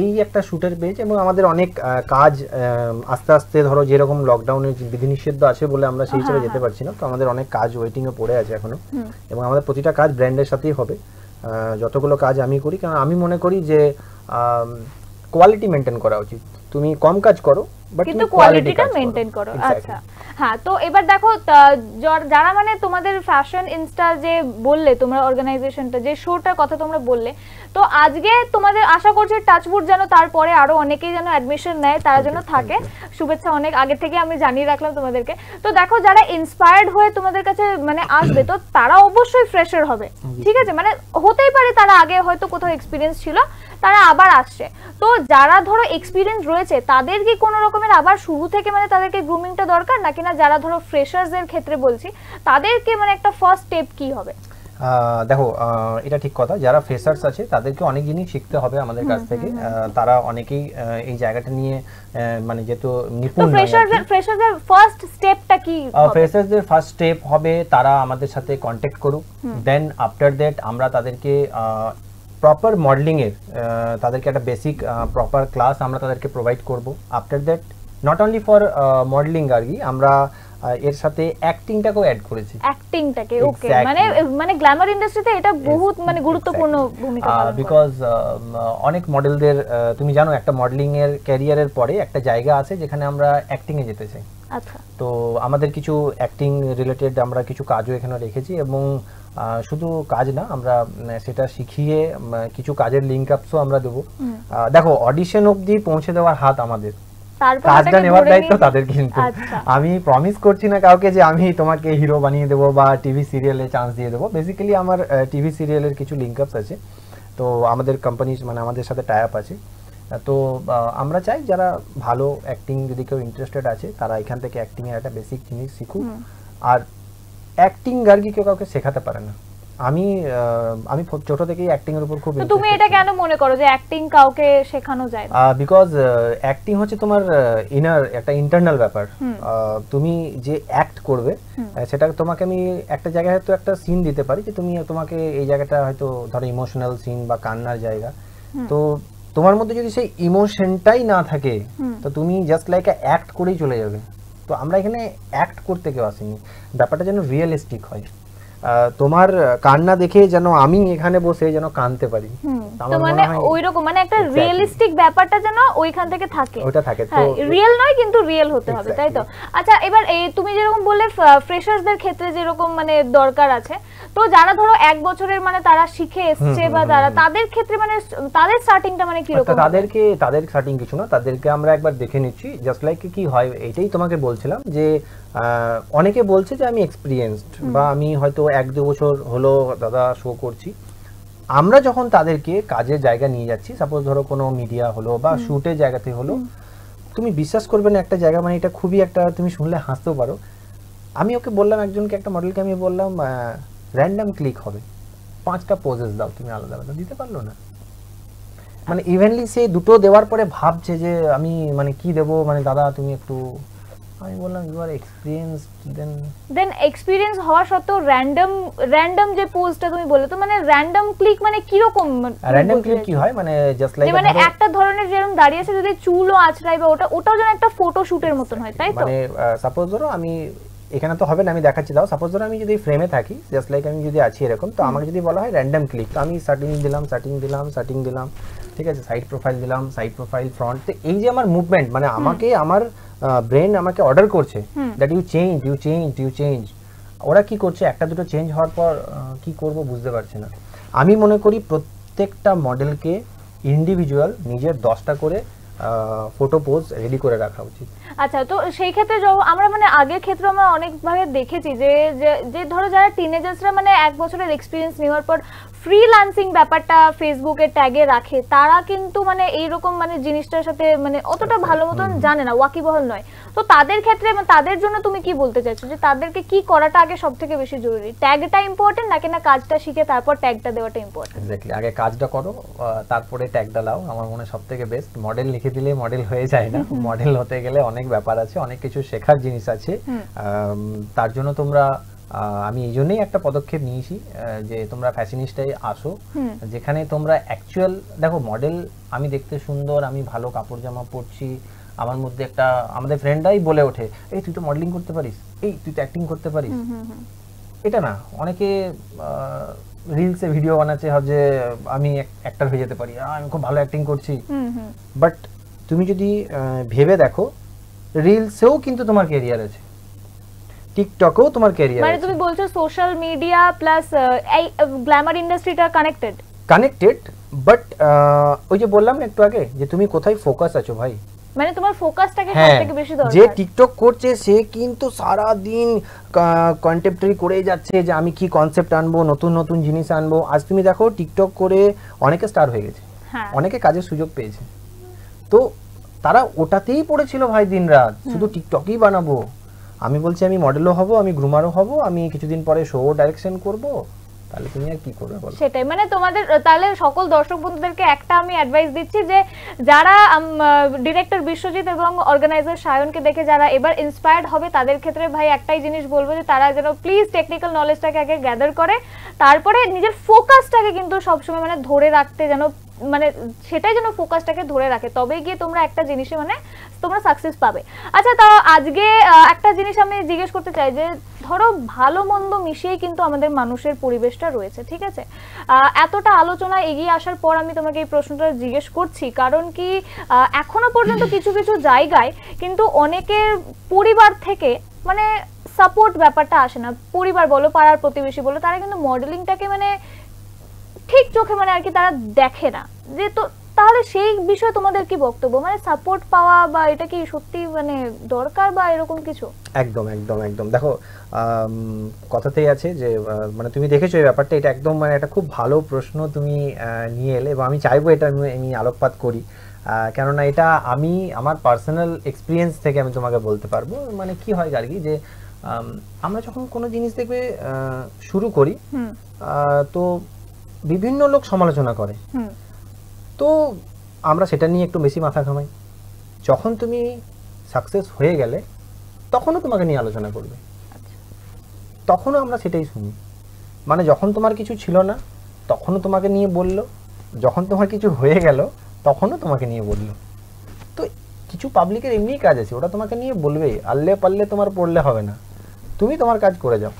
Speaker 2: এই একটা শুটের পেজ এবং আমাদের অনেক কাজ আস্তে আস্তে ধরো যেরকম লকডাউনের বিধিনিষেধ আছে বলে আমরা সেই হিসেবে যেতে পারছি না। তো আমাদের অনেক কাজ ওয়েটিংয়ে পড়ে আছে এখনও এবং আমাদের প্রতিটা কাজ ব্র্যান্ডের সাথেই হবে। যতগুলো কাজ আমি করি কারণ আমি মনে করি যে কোয়ালিটি মেনটেন করা উচিত। তুমি কম কাজ করো
Speaker 1: কিন্তু কোয়ালিটিটা মেনটেন করো আচ্ছা। হ্যাঁ তো এবার দেখো যারা মানে তোমাদের ফ্যাশন ইনস্টা যে বললে তোমরা অর্গানাইজেশনটা যে শোটার কথা তোমরা বললে তো আজকে তোমাদের আশা করছি টাচবুট যেন তারপরে আরও অনেকেই যেন অ্যাডমিশন নেয় তারা যেন থাকে। শুভেচ্ছা অনেক আগে থেকে আমি জানিয়ে রাখলাম তোমাদেরকে। তো দেখো যারা ইন্সপায়ার্ড হয়ে তোমাদের কাছে মানে আসবে তো তারা অবশ্যই ফ্রেশার হবে। ঠিক আছে? মানে হতেই পারে তারা আগে হয়তো কোথাও এক্সপিরিয়েন্স ছিল তারা আবার আসছে। তো যারা ধরো এক্সপিরিয়েন্স রয়েছে তাদের কি কোনো রকমের আবার শুরু থেকে মানে তাদেরকে গ্রুমিংটা দরকার? নাকি না যারা ধরো ফ্রেশার্সদের ক্ষেত্রে বলছি তাদেরকে মানে একটা ফার্স্ট স্টেপ কি হবে?
Speaker 2: দেখো এটা ঠিক কথা। যারা ফ্রেশার্স আছে তাদেরকে অনেক জিনিস শিখতে হবে আমাদের কাছ থেকে। তারা অনেকেই এই জায়গাটা নিয়ে মানে যেহেতু নিপুণ
Speaker 1: ফ্রেশারদের ফ্রেশারদের ফার্স্ট স্টেপটা কি হবে?
Speaker 2: ফ্রেশার্সদের ফার্স্ট স্টেপ হবে তারা আমাদের সাথে কন্ট্যাক্ট করুক। দেন আফটার দ্যাট আমরা তাদেরকে প্রপার মডেলিং এর আহ, তাদেরকে একটা বেসিক প্রপার ক্লাস আমরা তাদেরকে প্রোভাইড করব। After that not only for modelling আর কি আমরা এর সাথে অ্যাক্টিংটাকেও অ্যাড করেছি।
Speaker 1: অ্যাক্টিংটাকে ওকে মানে মানে গ্ল্যামার ইন্ডাস্ট্রিতে এটা বহুত মানে গুরুত্বপূর্ণ ভূমিকা পালন
Speaker 2: বিকজ অনেক মডেলদের তুমি জানো একটা মডেলিং এর ক্যারিয়ারের পরে একটা জায়গা আছে যেখানে আমরা অ্যাক্টিং এ যেতে চাই।
Speaker 1: আচ্ছা।
Speaker 2: তো আমাদের কিছু অ্যাক্টিং রিলেটেড আমরা কিছু কাজও এখানে রেখেছি এবং শুধু কাজ না আমরা সেটা শিখিয়ে কিছু কাজের লিঙ্ক আপসও আমরা দেবো। দেখো অডিশন অবধি পৌঁছে দেওয়ার হাত আমাদের। কাজটা নেওয়ার দায়িত্ব তাদের কিন্তু।
Speaker 1: আচ্ছা।
Speaker 2: আমি প্রমিস করছি না কাউকে যে আমি তোমাকে হিরো বানিয়ে দেবো বা টিভি সিরিয়ালে চান্স দিয়ে দেবো। বেসিক্যালি আমার টিভি সিরিয়ালের কিছু লিঙ্ক আপস আছে। তো আমাদের কোম্পানি মানে আমাদের সাথে টাই আপ আছে। তো আমরা চাই যারা ভালো অ্যাক্টিং যদি কেউ ইন্টারেস্টেড আছে তারা এখান থেকে অ্যাক্টিং এর একটা বেসিক জিনিস শিখুক। আর অ্যাক্টিং গার্গি কেউ কাউকে শেখাতে পারে না। আমি আমি ছোট থেকেই অ্যাক্টিং এর উপর খুব
Speaker 1: তুমি এটা কেন মনে করো যে অ্যাক্টিং কাউকে শেখানো যায় না?
Speaker 2: বিকজ অ্যাক্টিং হচ্ছে তোমার ইনার একটা ইন্টারনাল ব্যাপার। তুমি যে অ্যাক্ট করবে সেটা তোমাকে আমি একটা জায়গায় হয়তো একটা সিন দিতে পারি যে তুমি তোমাকে এই জায়গাটা হয়তো ধরো ইমোশনাল সিন বা কান্নার জায়গা। তো তোমার মধ্যে যদি সেই ইমোশনটাই না থাকে তো তুমি জাস্ট লাইক অ্যাক্ট করেই চলে যাবে। তো আমরা এখানে অ্যাক্ট করতে কেউ আসিনি। ব্যাপারটা যেন রিয়েলিস্টিক হয়। তোমার কান্না দেখে যেন আমি এখানে বসে যেন কানতে পারি। তো
Speaker 1: তো মানে ওইরকম মানে একটা রিয়েলিস্টিক ব্যাপারটা যেন ওইখান থেকে থাকে।
Speaker 2: ওটা থাকে তো
Speaker 1: হ্যাঁ রিয়েল নয় কিন্তু রিয়েল হতে হবে তাই তো? আচ্ছা এবার তুমি যেরকম বললে ফ্রেশার্সদের ক্ষেত্রে যেরকম মানে দরকার আছে তো যারা ধরো এক বছরের মানে তারা শিখে এসছে বা তারা তাদের ক্ষেত্রে মানে তাদের স্টার্টিংটা মানে কি রকম
Speaker 2: তাদেরকে তাদের স্টার্টিং কিছু না তাদেরকে আমরা একবার দেখে নিচ্ছি। জাস্ট লাইক কি হয় এটাই তোমাকে বলছিলাম যে অনেকে বলছে যে আমি এক্সপিরিয়েন্সড বা আমি হয়তো এক দু বছর হলো দাদা শো করছি। আমরা যখন তাদেরকে কাজের জায়গা নিয়ে যাচ্ছি সাপোজ ধরো কোনো মিডিয়া হলো বা শুটের জায়গাতে হলো তুমি বিশ্বাস করবে না একটা জায়গা মানে এটা খুবই একটা তুমি শুনলে হাসতেও পারো। আমি ওকে বললাম একজনকে একটা মডেলকে আমি বললাম র্যান্ডাম ক্লিক হবে। পাঁচটা পোজেস দাও তুমি আলাদা আলাদা। দিতে পারল না। মানে ইভেনলি সে দুটো দেওয়ার পরে ভাবছে যে আমি মানে কি দেবো? মানে দাদা তুমি একটু আমি বললাম you are experience then
Speaker 1: then experience হওয়া সত্ত্বেও র্যান্ডম র্যান্ডম যে পোস্টটা তুমি বলে তো মানে র্যান্ডম ক্লিক মানে কীরকম? তুমি
Speaker 2: র্যান্ডম ক্লিক কি হয়? মানে জাস্ট লাইক
Speaker 1: মানে একটা ধরনের যেরকম দাঁড়িয়ে আছে যদি চুলও আঁচড়াই বা ওটা ওটাও যেন একটা ফটো শুটের মতন হয় তাই তো?
Speaker 2: মানে সাপোজ ধরো আমি এখানে তো হবে না আমি দেখাচ্ছি দাও। সাপোজ ধরো আমি যদি ফ্রেমে থাকি জাস্ট লাইক আমি যদি আছি এরকম তো আমাকে যদি বলা হয় র্যান্ডম ক্লিক তো আমি সেটিং দিলাম সেটিং দিলাম সেটিং দিলাম। ঠিক আছে সাইড প্রোফাইল দিলাম সাইড প্রোফাইল ফ্রন্ট তো এই যে আমার মুভমেন্ট মানে আমাকে আমার ব্রেন আমাকে অর্ডার করছে that you change you change you change ওরা কি করছে? একটা দুটো চেঞ্জ হওয়ার পর কি করব বুঝতে পারছি না। আমি মনে করি প্রত্যেকটা মডেলকে ইন্ডিভিজুয়াল নিজের দশটা করে ফটো পোজ রেডি করে রাখা উচিত।
Speaker 1: আচ্ছা তো সেই ক্ষেত্রে আমরা মানে আগের ক্ষেত্রে আমরা অনেকভাবে দেখেছি যে যে- যে ধরো যারা টিনেজার্সরা মানে এক বছরের এক্সপিরিয়েন্স নেওয়ার পর ফ্রিল্যান্সিং ব্যাপারটা ফেসবুকে ট্যাগে রাখে তারা কিন্তু মানে এইরকম মানে জিনিসটার সাথে মানে অতটা ভালো মতন জানে না ওয়াকিবহল নয়। তো তাদের ক্ষেত্রে মানে তাদের জন্য তুমি কি বলতে চাইছো? যে তাদেরকে কি করাটা আগে সব থেকে বেশি জরুরি? ট্যাগটা ইম্পর্টেন্ট নাকি না কাজটা শিখে তারপর ট্যাগটা দেওয়াটা ইম্পর্টেন্ট
Speaker 2: এক্স্যাক্টলি আগে কাজটা করো তারপরে ট্যাগটা লাও আমার মনে হয় সব থেকে বেস্ট মডেল লিখে দিলে মডেল হয়ে যায় না। মডেল হতে গেলে অনেক ব্যাপার আছে অনেক কিছু শেখার জিনিস আছে। তার জন্য তোমরা আমি এই জন্যই একটা পদক্ষেপ নিয়েছি যে তোমরা ফ্যাশনিস্টাই আসো যেখানে তোমরা অ্যাকচুয়াল দেখো মডেল আমি দেখতে সুন্দর আমি ভালো কাপড় জামা পরছি আমার মধ্যে একটা আমাদের ফ্রেন্ডরাই বলে ওঠে এই তুই তো মডেলিং করতে পারিস এই তুই তো অ্যাক্টিং করতে পারিস। এটা না অনেকে রিলসে ভিডিও বানাচ্ছে যে আমি অ্যাক্টর হয়ে যেতে পারি আমি খুব ভালো অ্যাক্টিং করছি। বাট তুমি যদি ভেবে দেখো রিলসেও কিন্তু তোমার কেরিয়ার আছে। টিকটকেও তোমার ক্যারিয়ার
Speaker 1: মানে তুমি বলছো সোশ্যাল মিডিয়া প্লাস এই গ্ল্যামার ইন্ডাস্ট্রিটা কানেক্টেড
Speaker 2: কানেক্টেড বাট ওই যে বললাম না একটু আগে যে তুমি কোথায় ফোকাস আছো ভাই?
Speaker 1: মানে তোমার ফোকাসটাকে
Speaker 2: হ্যাঁ
Speaker 1: সবথেকে বেশি দরকার।
Speaker 2: যে টিকটক করছে সে কিন্তু সারা দিন কন্টেম্পটারি করেই যাচ্ছে যে আমি কি কনসেপ্ট আনব নতুন নতুন জিনিস আনব। আজ তুমি দেখো টিকটক করে অনেকে স্টার হয়ে গেছে।
Speaker 1: হ্যাঁ।
Speaker 2: অনেকে কাজের সুযোগ পেয়েছে। তো তারা ওটাতেই পড়েছিল ভাই দিন রাত শুধু টিকটকই বানাবো। আমি বলছি আমি মডেলও হব, আমি গ্রুমারও হব, আমি কিছুদিন পরে শো ডাইরেকশন করব, তাহলে তুমি আর কি করবে বলো?
Speaker 1: সেটাই মানে তোমাদের, তাহলে সকল দর্শক বন্ধুদেরকে একটা আমি অ্যাডভাইস দিচ্ছি যে যারা ডিরেক্টর বিশ্বজিৎ এবং অর্গানাইজার সায়নকে দেখে যারা এবার ইন্সপায়ার্ড হবে, তাদের ক্ষেত্রে ভাই একটাই জিনিস বলব যে তারা যেন প্লিজ টেকনিক্যাল নলেজটাকে আগে গ্যাদার করে, তারপরে নিজের ফোকাসটাকে কিন্তু সবসময় মানে ধরে রাখতে যেন মানে সেটাই যেন ফোকাসটাকে ধরে রাখে। তবে গিয়ে তোমরা একটা জিনিসে মানে তোমরা সাকসেস পাবে। আচ্ছা তা আজকে একটা জিনিস আমি জিজ্ঞেস করতে চাই যে, ধরো ভালো মন্দ মিশিয়েই কিন্তু আমাদের মানুষের পরিবেশটা রয়েছে, ঠিক আছে? এতটা আলোচনা এগিয়ে আসার পর আমি তোমাকে এই প্রশ্নটা জিজ্ঞেস করছি। কারণ কি এখনও পর্যন্ত কিছু কিছু জায়গায় কিন্তু অনেকের পরিবার থেকে মানে সাপোর্ট ব্যাপারটা আসে না। পরিবার বলো, পাড়ার প্রতিবেশী বলো, তারা কিন্তু মডেলিংটাকে মানে ঠিক চোখে মানে আর কি তারা দেখে না। যে তো তাহলে সেই বিষয়ে তোমাদের কি বক্তব্য? মানে সাপোর্ট পাওয়া বা এটা কি সত্যি মানে দরকার বা এরকম কিছু?
Speaker 2: একদম একদম একদম। দেখো কথাতেই আছে যে মানে তুমি দেখেছ এই ব্যাপারটা এটা একদম মানে একটা খুব ভালো প্রশ্ন তুমি নিয়ে এলে এবং আমি চাইব এটা আমি আলোকপাত করি। কেননা এটা আমি আমার পার্সোনাল এক্সপিরিয়েন্স থেকে আমি তোমাকে বলতে পারব। মানে কি হয় গার্গি যে আম, আমরা যখন কোনো জিনিস দেখবে শুরু করি তো বিভিন্ন লোক সমালোচনা করে। তো আমরা সেটা নিয়ে একটু বেশি মাথা ঘামাই। যখন তুমি সাকসেস হয়ে গেলে তখনও তোমাকে নিয়ে আলোচনা করবে। তখনও আমরা সেটাই শুনি। মানে যখন তোমার কিছু ছিল না তখনও তোমাকে নিয়ে বলল। যখন তোমার কিছু হয়ে গেল তখনও তোমাকে নিয়ে বলল। তো কিছু পাবলিকের এমনিই কাজ আছে। ওটা তোমাকে নিয়ে বলবেই আল্লে পাল্লে তোমার পড়লে হবে না। তুমি তোমার কাজ করে যাও।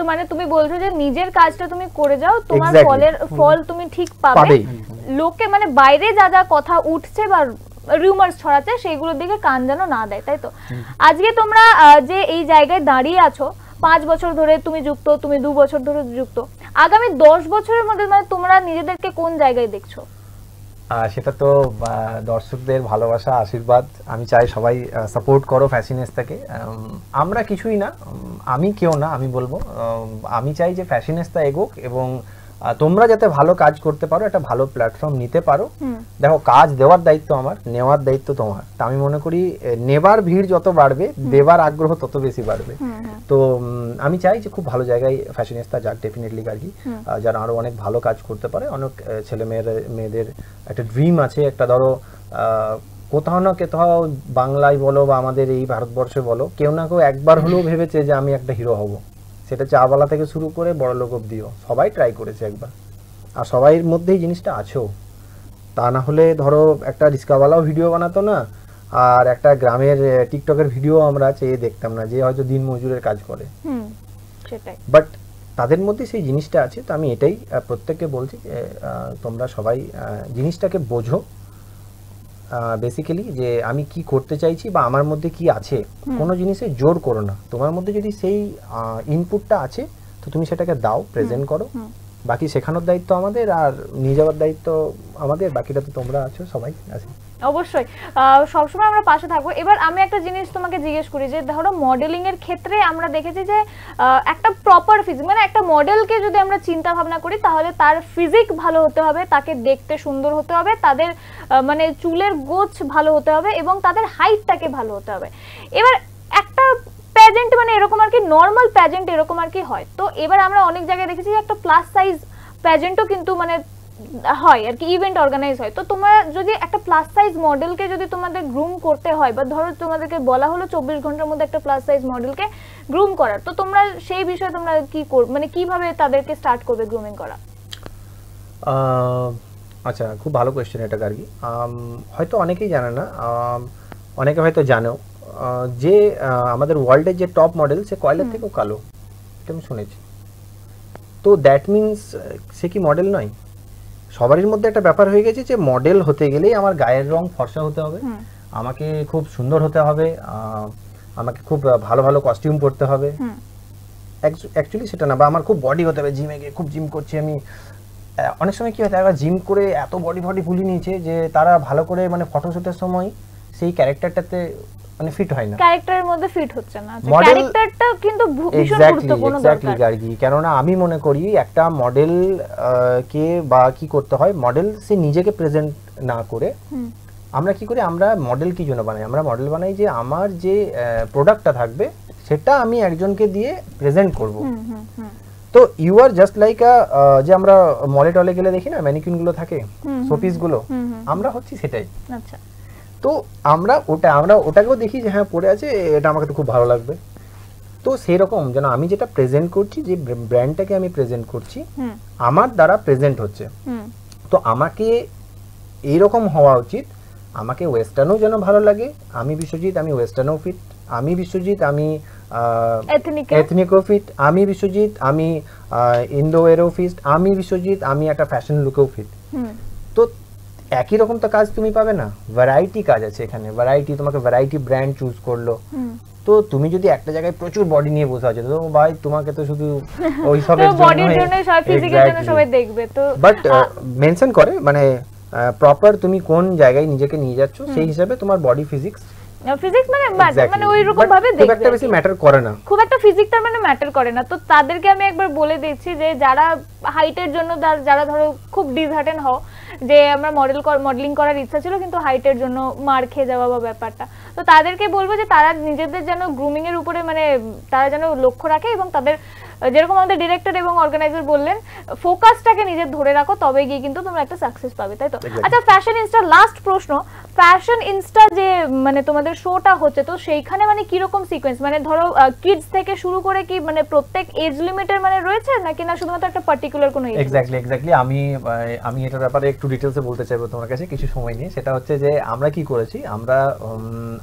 Speaker 1: তো মানে তুমি বলছো যে নিজের কাজটা তুমি করে যাও তোমার ফলের ফল তুমি ঠিক পাবে। লোকে মানে বাইরে যা যা কথা উঠছে বা রিউমার্স ছড়াচ্ছে সেইগুলোর দিকে কান যেন না দেয় তাই তো? আজকে তোমরা যে এই জায়গায় দাঁড়িয়ে আছো পাঁচ বছর ধরে তুমি যুক্ত তুমি দু বছর ধরে যুক্ত আগামী দশ বছরের মধ্যে মানে তোমরা নিজেদেরকে কোন জায়গায় দেখছ?
Speaker 2: সেটা তো দর্শকদের ভালোবাসা, আশীর্বাদ। আমি চাই সবাই সাপোর্ট করো ফ্যাশনেস্তাকে আমরা কিছুই না। আমি কেউ না, আমি বলব। আমি চাই যে ফ্যাশনেস্তা এগোক এবং তোমরা যাতে ভালো কাজ করতে পারো একটা ভালো প্ল্যাটফর্ম নিতে পারো। দেখো কাজ দেওয়ার দায়িত্ব আমার নেওয়ার দায়িত্ব তোমার। তা আমি মনে করি নেবার ভিড় যত বাড়বে দেবার আগ্রহ তত বেশি বাড়বে। তো আমি চাই যে খুব ভালো জায়গায় ফ্যাশনিস্তা যাক ডেফিনেটলি আর কি যারা আরও অনেক ভালো কাজ করতে পারে। অনেক ছেলে মেয়ের মেয়েদের একটা ড্রিম আছে। একটা ধরো আহ, কোথাও না কোথাও বাংলায় বলো বা আমাদের এই ভারতবর্ষে বলো কেউ না কেউ একবার হলেও ভেবেছে যে আমি একটা হিরো হব। সেটা চাওয়ালা থেকে শুরু করে বড় লোক অব্দিও সবাই ট্রাই করেছে একবার। আর সবাইয়ের মধ্যেই জিনিসটা আছেও। তা না হলে ধরো একটা রিস্কাওয়ালাও ভিডিও বানাতো না আর একটা গ্রামের টিকটকের ভিডিও আমরা চেয়ে দেখতাম না যে হয়তো দিন মজুরের কাজ করে। বাট তাদের মধ্যে সেই জিনিসটা আছে তো আমি এটাই প্রত্যেককে বলছি যে তোমরা সবাই জিনিসটাকে বোঝো। বেসিক্যালি যে আমি কি করতে চাইছি বা আমার মধ্যে কি আছে কোনো জিনিসে জোর করো না। তোমার মধ্যে যদি সেই ইনপুটটা আছে তো তুমি সেটাকে দাও প্রেজেন্ট করো। বাকি শেখানোর দায়িত্ব আমাদের আর নিয়ে যাওয়ার দায়িত্ব আমাদের বাকিটা তো তোমরা আছো সবাই আছে
Speaker 1: অবশ্যই। সবসময় আমরা পাশে থাকব। এবার আমি একটা জিনিস তোমাকে জিজ্ঞেস করি যে, ধরো মডেলিং এর ক্ষেত্রে আমরা দেখেছি যে একটা প্রপার ফিজিক মানে একটা মডেলকে যদি আমরা চিন্তা ভাবনা করি, তাহলে তার ফিজিক ভালো হতে হবে, তাকে দেখতে সুন্দর হতে হবে, তাদের মানে চুলের গোছ ভালো হতে হবে এবং তাদের হাইটটাকে ভালো হতে হবে। এবার একটা প্যাজেন্ট মানে এরকম আর কি নর্মাল প্যাজেন্ট এরকম আর কি হয়। তো এবার আমরা অনেক জায়গায় দেখেছি একটা প্লাস সাইজ প্যাজেন্টও কিন্তু মানে হয় আর কি ইভেন্ট অর্গানাইজ হয়। তো তোমরা যদি একটা প্লাস সাইজ মডেলকে যদি তোমাদের গ্রুম করতে হয় বা ধরো তোমাদেরকে বলা হলো চব্বিশ ঘণ্টার মধ্যে একটা প্লাস সাইজ মডেলকে গ্রুম করার তো তোমরা সেই বিষয়ে তোমরা কি কর মানে কীভাবে তাদেরকে স্টার্ট করবে গ্রুমিং করা?
Speaker 2: আচ্ছা খুব ভালো কোয়েশ্চেন এটা গার্গি। আম, হয়তো অনেকেই জানে না অনেকে হয়তো জানেও। যে আমাদের ওয়ার্ল্ডের যে টপ মডেল সে কয়লার থেকেও কালো এটা আমি শুনেছি। তো দ্যাট মিনস সে কি মডেল নয়? সবারই মধ্যে একটা ব্যাপার হয়ে গেছে যে মডেল হতে গেলেই আমার গায়ের রং ফর্সা হতে হবে। আমাকে খুব সুন্দর হতে হবে আমাকে খুব ভালো ভালো কস্টিউম পরতে হবে। অ্যাকচুয়ালি সেটা না বা আমার খুব বডি হতে হবে জিমে গিয়ে খুব জিম করছি আমি। অনেক সময় কি হয় তারা জিম করে এত বডি ফডি ফুলি নিয়েছে যে তারা ভালো করে মানে ফটোশুটের সময় সেই ক্যারেক্টারটাতে মানে ফিট হয় না।
Speaker 1: ক্যারেক্টারের মধ্যে ফিট হচ্ছে না। ক্যারেক্টারটা কিন্তু ভীষণ গুরুত্বপূর্ণ
Speaker 2: এক্স্যাক্টলি
Speaker 1: দরকার।
Speaker 2: গার্গি কেননা আমি মনে করি একটা মডেল কে বা কি করতে হয় মডেল সে নিজেকে প্রেজেন্ট না করে আমরা কি করি আমরা মডেল কি জন্য বানাই? আমরা মডেল বানাই যে আমার যে প্রোডাক্টটা থাকবে সেটা আমি একজনকে দিয়ে প্রেজেন্ট করব।
Speaker 1: হুম হুম হুম।
Speaker 2: তো ইউ আর জাস্ট লাইক যে আমরা মলে টলে গেলে দেখি না ম্যানিকুইনগুলো থাকে
Speaker 1: শোপিসগুলো।
Speaker 2: আমরা হচ্ছি সেটাই।
Speaker 1: আচ্ছা।
Speaker 2: তো আমরা ওটা আমরা ওটাকেও দেখি যে হ্যাঁ পড়ে আছে এটা আমাকে তো খুব ভালো লাগবে। তো সেরকম যেন আমি যেটা প্রেজেন্ট করছি যে ব্র্যান্ডটাকে আমি প্রেজেন্ট করছি আমার দ্বারা প্রেজেন্ট হচ্ছে। তো আমাকে এইরকম হওয়া উচিত আমাকে ওয়েস্টার্নও যেন ভালো লাগে আমি বিশ্বজিৎ আমি ওয়েস্টার্নও ফিট আমি বিশ্বজিৎ আমি এথনিকও ফিট আমি বিশ্বজিৎ আমি ইন্দো এরও ফিট আমি বিশ্বজিৎ আমি একটা ফ্যাশন লুকেও ফিট তো একই রকম তো কাজ তুমি পাবে না। ভ্যারাইটি কাজ আছে এখানে। ভ্যারাইটি তোমাকে ভ্যারাইটি ব্র্যান্ড চুজ করল। তো তুমি যদি একটা জায়গায় প্রচুর বডি নিয়ে বসে আছো তো ভাই তোমাকে তো শুধু ওই <laughs> সবের
Speaker 1: বডির জন্য সবাই ফিজিকের জন্য সবাই দেখবে তো
Speaker 2: বাট মেনশন করে মানে প্রপার তুমি কোন জায়গায় নিজেকে নিয়ে যাচ্ছ সেই হিসাবে তোমার বডি ফিজিক্স
Speaker 1: ফিজিক্স মানে মানে ওই রকম ভাবে
Speaker 2: খুব
Speaker 1: দেখবে
Speaker 2: একটা বেশি ম্যাটার করে না।
Speaker 1: খুব একটা ফিজিকটা মানে ম্যাটার করে না। তো তাদেরকে আমি একবার বলে দিচ্ছি যে যারা হাইটের জন্য যারা ধরো খুব ডিসহার্টেন হও যে আমরা মডেল মডেলিং করার ইচ্ছা ছিল, কিন্তু হাইটের জন্য মার খেয়ে যাওয়া বা ব্যাপারটা। তো তাদেরকে বলব যে তারা নিজেদের যেন গ্রুমিংয়ের উপরে মানে তারা যেন লক্ষ্য রাখে এবং তাদের যেরকম আমাদের ডিরেক্টর এবং অর্গানাইজার বললেন ফোকাসটাকে নিজের ধরে রাখো তবে গিয়ে কিন্তু তোমরা একটা সাকসেস পাবে তাই তো? আচ্ছা ফ্যাশন ইনস্টা লাস্ট প্রশ্ন ফ্যাশন ইনস্টা যে মানে তোমাদের শোটা হচ্ছে তো সেইখানে মানে কীরকম সিকোয়েন্স মানে ধরো কিডস থেকে শুরু করে কি মানে প্রত্যেক এজ লিমিটের মানে রয়েছে নাকি না শুধুমাত্র একটা পার্টিকুলার কোনো
Speaker 2: এক্স্যাক্টলি এক্স্যাক্টলি আমি আমি এটার ব্যাপারে একটু ডিটেলসে বলতে চাইব তোমার কাছে কিছু সময় নিয়ে। সেটা হচ্ছে যে আমরা কি করেছি? আমরা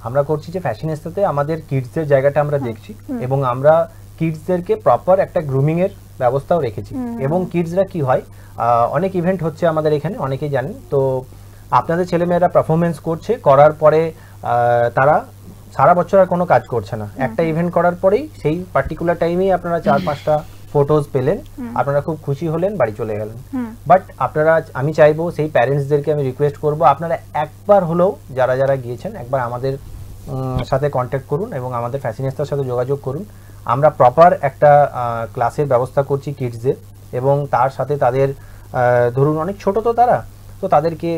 Speaker 2: আমরা করছি যে ফ্যাশন ইনস্টাতে আমাদের কিডসদের জায়গাটা আমরা দেখছি এবং আমরা কিডসদেরকে প্রপার একটা গ্রুমিং এর ব্যবস্থাও রেখেছি। এবং কিডসরা কি হয় অনেক ইভেন্ট হচ্ছে আমাদের এখানে অনেকেই জানেন। তো আপনাদের ছেলেমেয়েরা পারফরমেন্স করছে করার পরে তারা সারা বছর আর কোনো কাজ করছে না। একটা ইভেন্ট করার পরেই সেই পার্টিকুলার টাইমেই আপনারা চার পাঁচটা ফটোজ পেলেন। আপনারা খুব খুশি হলেন বাড়ি চলে গেলেন। বাট আপনারা আমি চাইব সেই প্যারেন্টসদেরকে আমি রিকোয়েস্ট করব আপনারা একবার হলেও যারা যারা গিয়েছেন একবার আমাদের সাথে কন্ট্যাক্ট করুন এবং আমাদের ফ্যাশনিস্তার সাথে যোগাযোগ করুন। আমরা প্রপার একটা ক্লাসের ব্যবস্থা করছি কিডসদের এবং তার সাথে তাদের ধরুন অনেক ছোট তো তারা তো তাদেরকে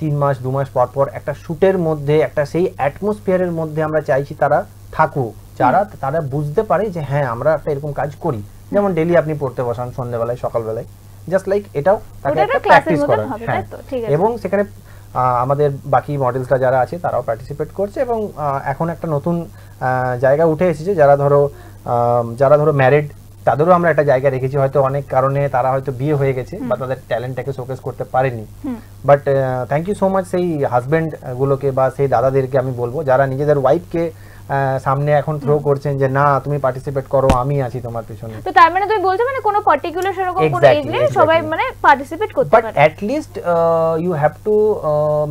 Speaker 2: তিন মাস দু মাস পর পর একটা শ্যুটের মধ্যে একটা সেই অ্যাটমসফিয়ারের মধ্যে আমরা চাইছি তারা থাকুক। যারা তারা বুঝতে পারে যে হ্যাঁ আমরা একটা এরকম কাজ করি। যেমন ডেলি আপনি পড়তে বসান সন্ধ্যেবেলায় সকালবেলায়। জাস্ট লাইক এটাও তাকে একটা প্র্যাকটিস
Speaker 1: হবে,
Speaker 2: হ্যাঁ। এবং সেখানে আমাদের বাকি মডেলসরা যারা আছে তারাও পার্টিসিপেট করছে এবং এখন একটা নতুন জায়গা উঠে এসেছে। যারা ধরো যারা ধরো ম্যারিড তাদেরও আমরা একটা জায়গা রেখেছি। হয়তো অনেক কারণে তারা হয়তো বিয়ে হয়ে গেছে বা তাদের ট্যালেন্টটাকে শোকেস করতে পারেনি। But thank you so much সেই হাজব্যান্ড গুলোকে বা সেই দাদাদেরকে আমি বলব যারা নিজেদের ওয়াইফকে সামনে এখন থ্রো করছেন যে না তুমি পার্টিসিপেট করো আমি আছি তোমার পিছনে।
Speaker 1: তো তার মানে তুমি বলছো মানে কোনো পার্টিকুলার সেরকম কোনো এজ নেই সবাই মানে পার্টিসিপেট করতে পারে।
Speaker 2: But at least you have to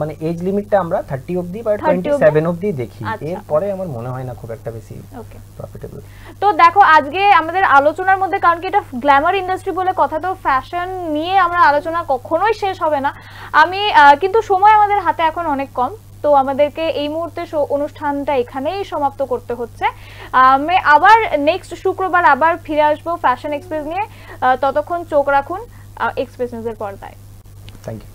Speaker 2: মানে এজ লিমিটটা আমরা থার্টি অবধি বা
Speaker 1: 30
Speaker 2: টোয়েন্টি
Speaker 1: অবধি?
Speaker 2: দেখি।
Speaker 1: আচ্ছা।
Speaker 2: এরপরে আমার মনে হয় না খুব একটা বেশি
Speaker 1: ওকে
Speaker 2: প্রফিটেবল
Speaker 1: তো দেখো আজকে আমাদের আলোচনার মধ্যে কারণ কি এটা গ্ল্যামার ইন্ডাস্ট্রি বলে কথা তো ফ্যাশন নিয়ে আমরা আলোচনা কখনোই শেষ হবে না। আমি কিন্তু সময় আমাদের হাতে এখন অনেক কম। তো আমাদেরকে এই মুহূর্তে অনুষ্ঠানটা এখানেই সমাপ্ত করতে হচ্ছে। আমি আবার নেক্সট শুক্রবার আবার ফিরে আসব ফ্যাশন এক্সপ্রেস নিয়ে। ততক্ষণ চোখ রাখুন এক্সপ্রেস নিউজের পর্দায়।
Speaker 2: Thank you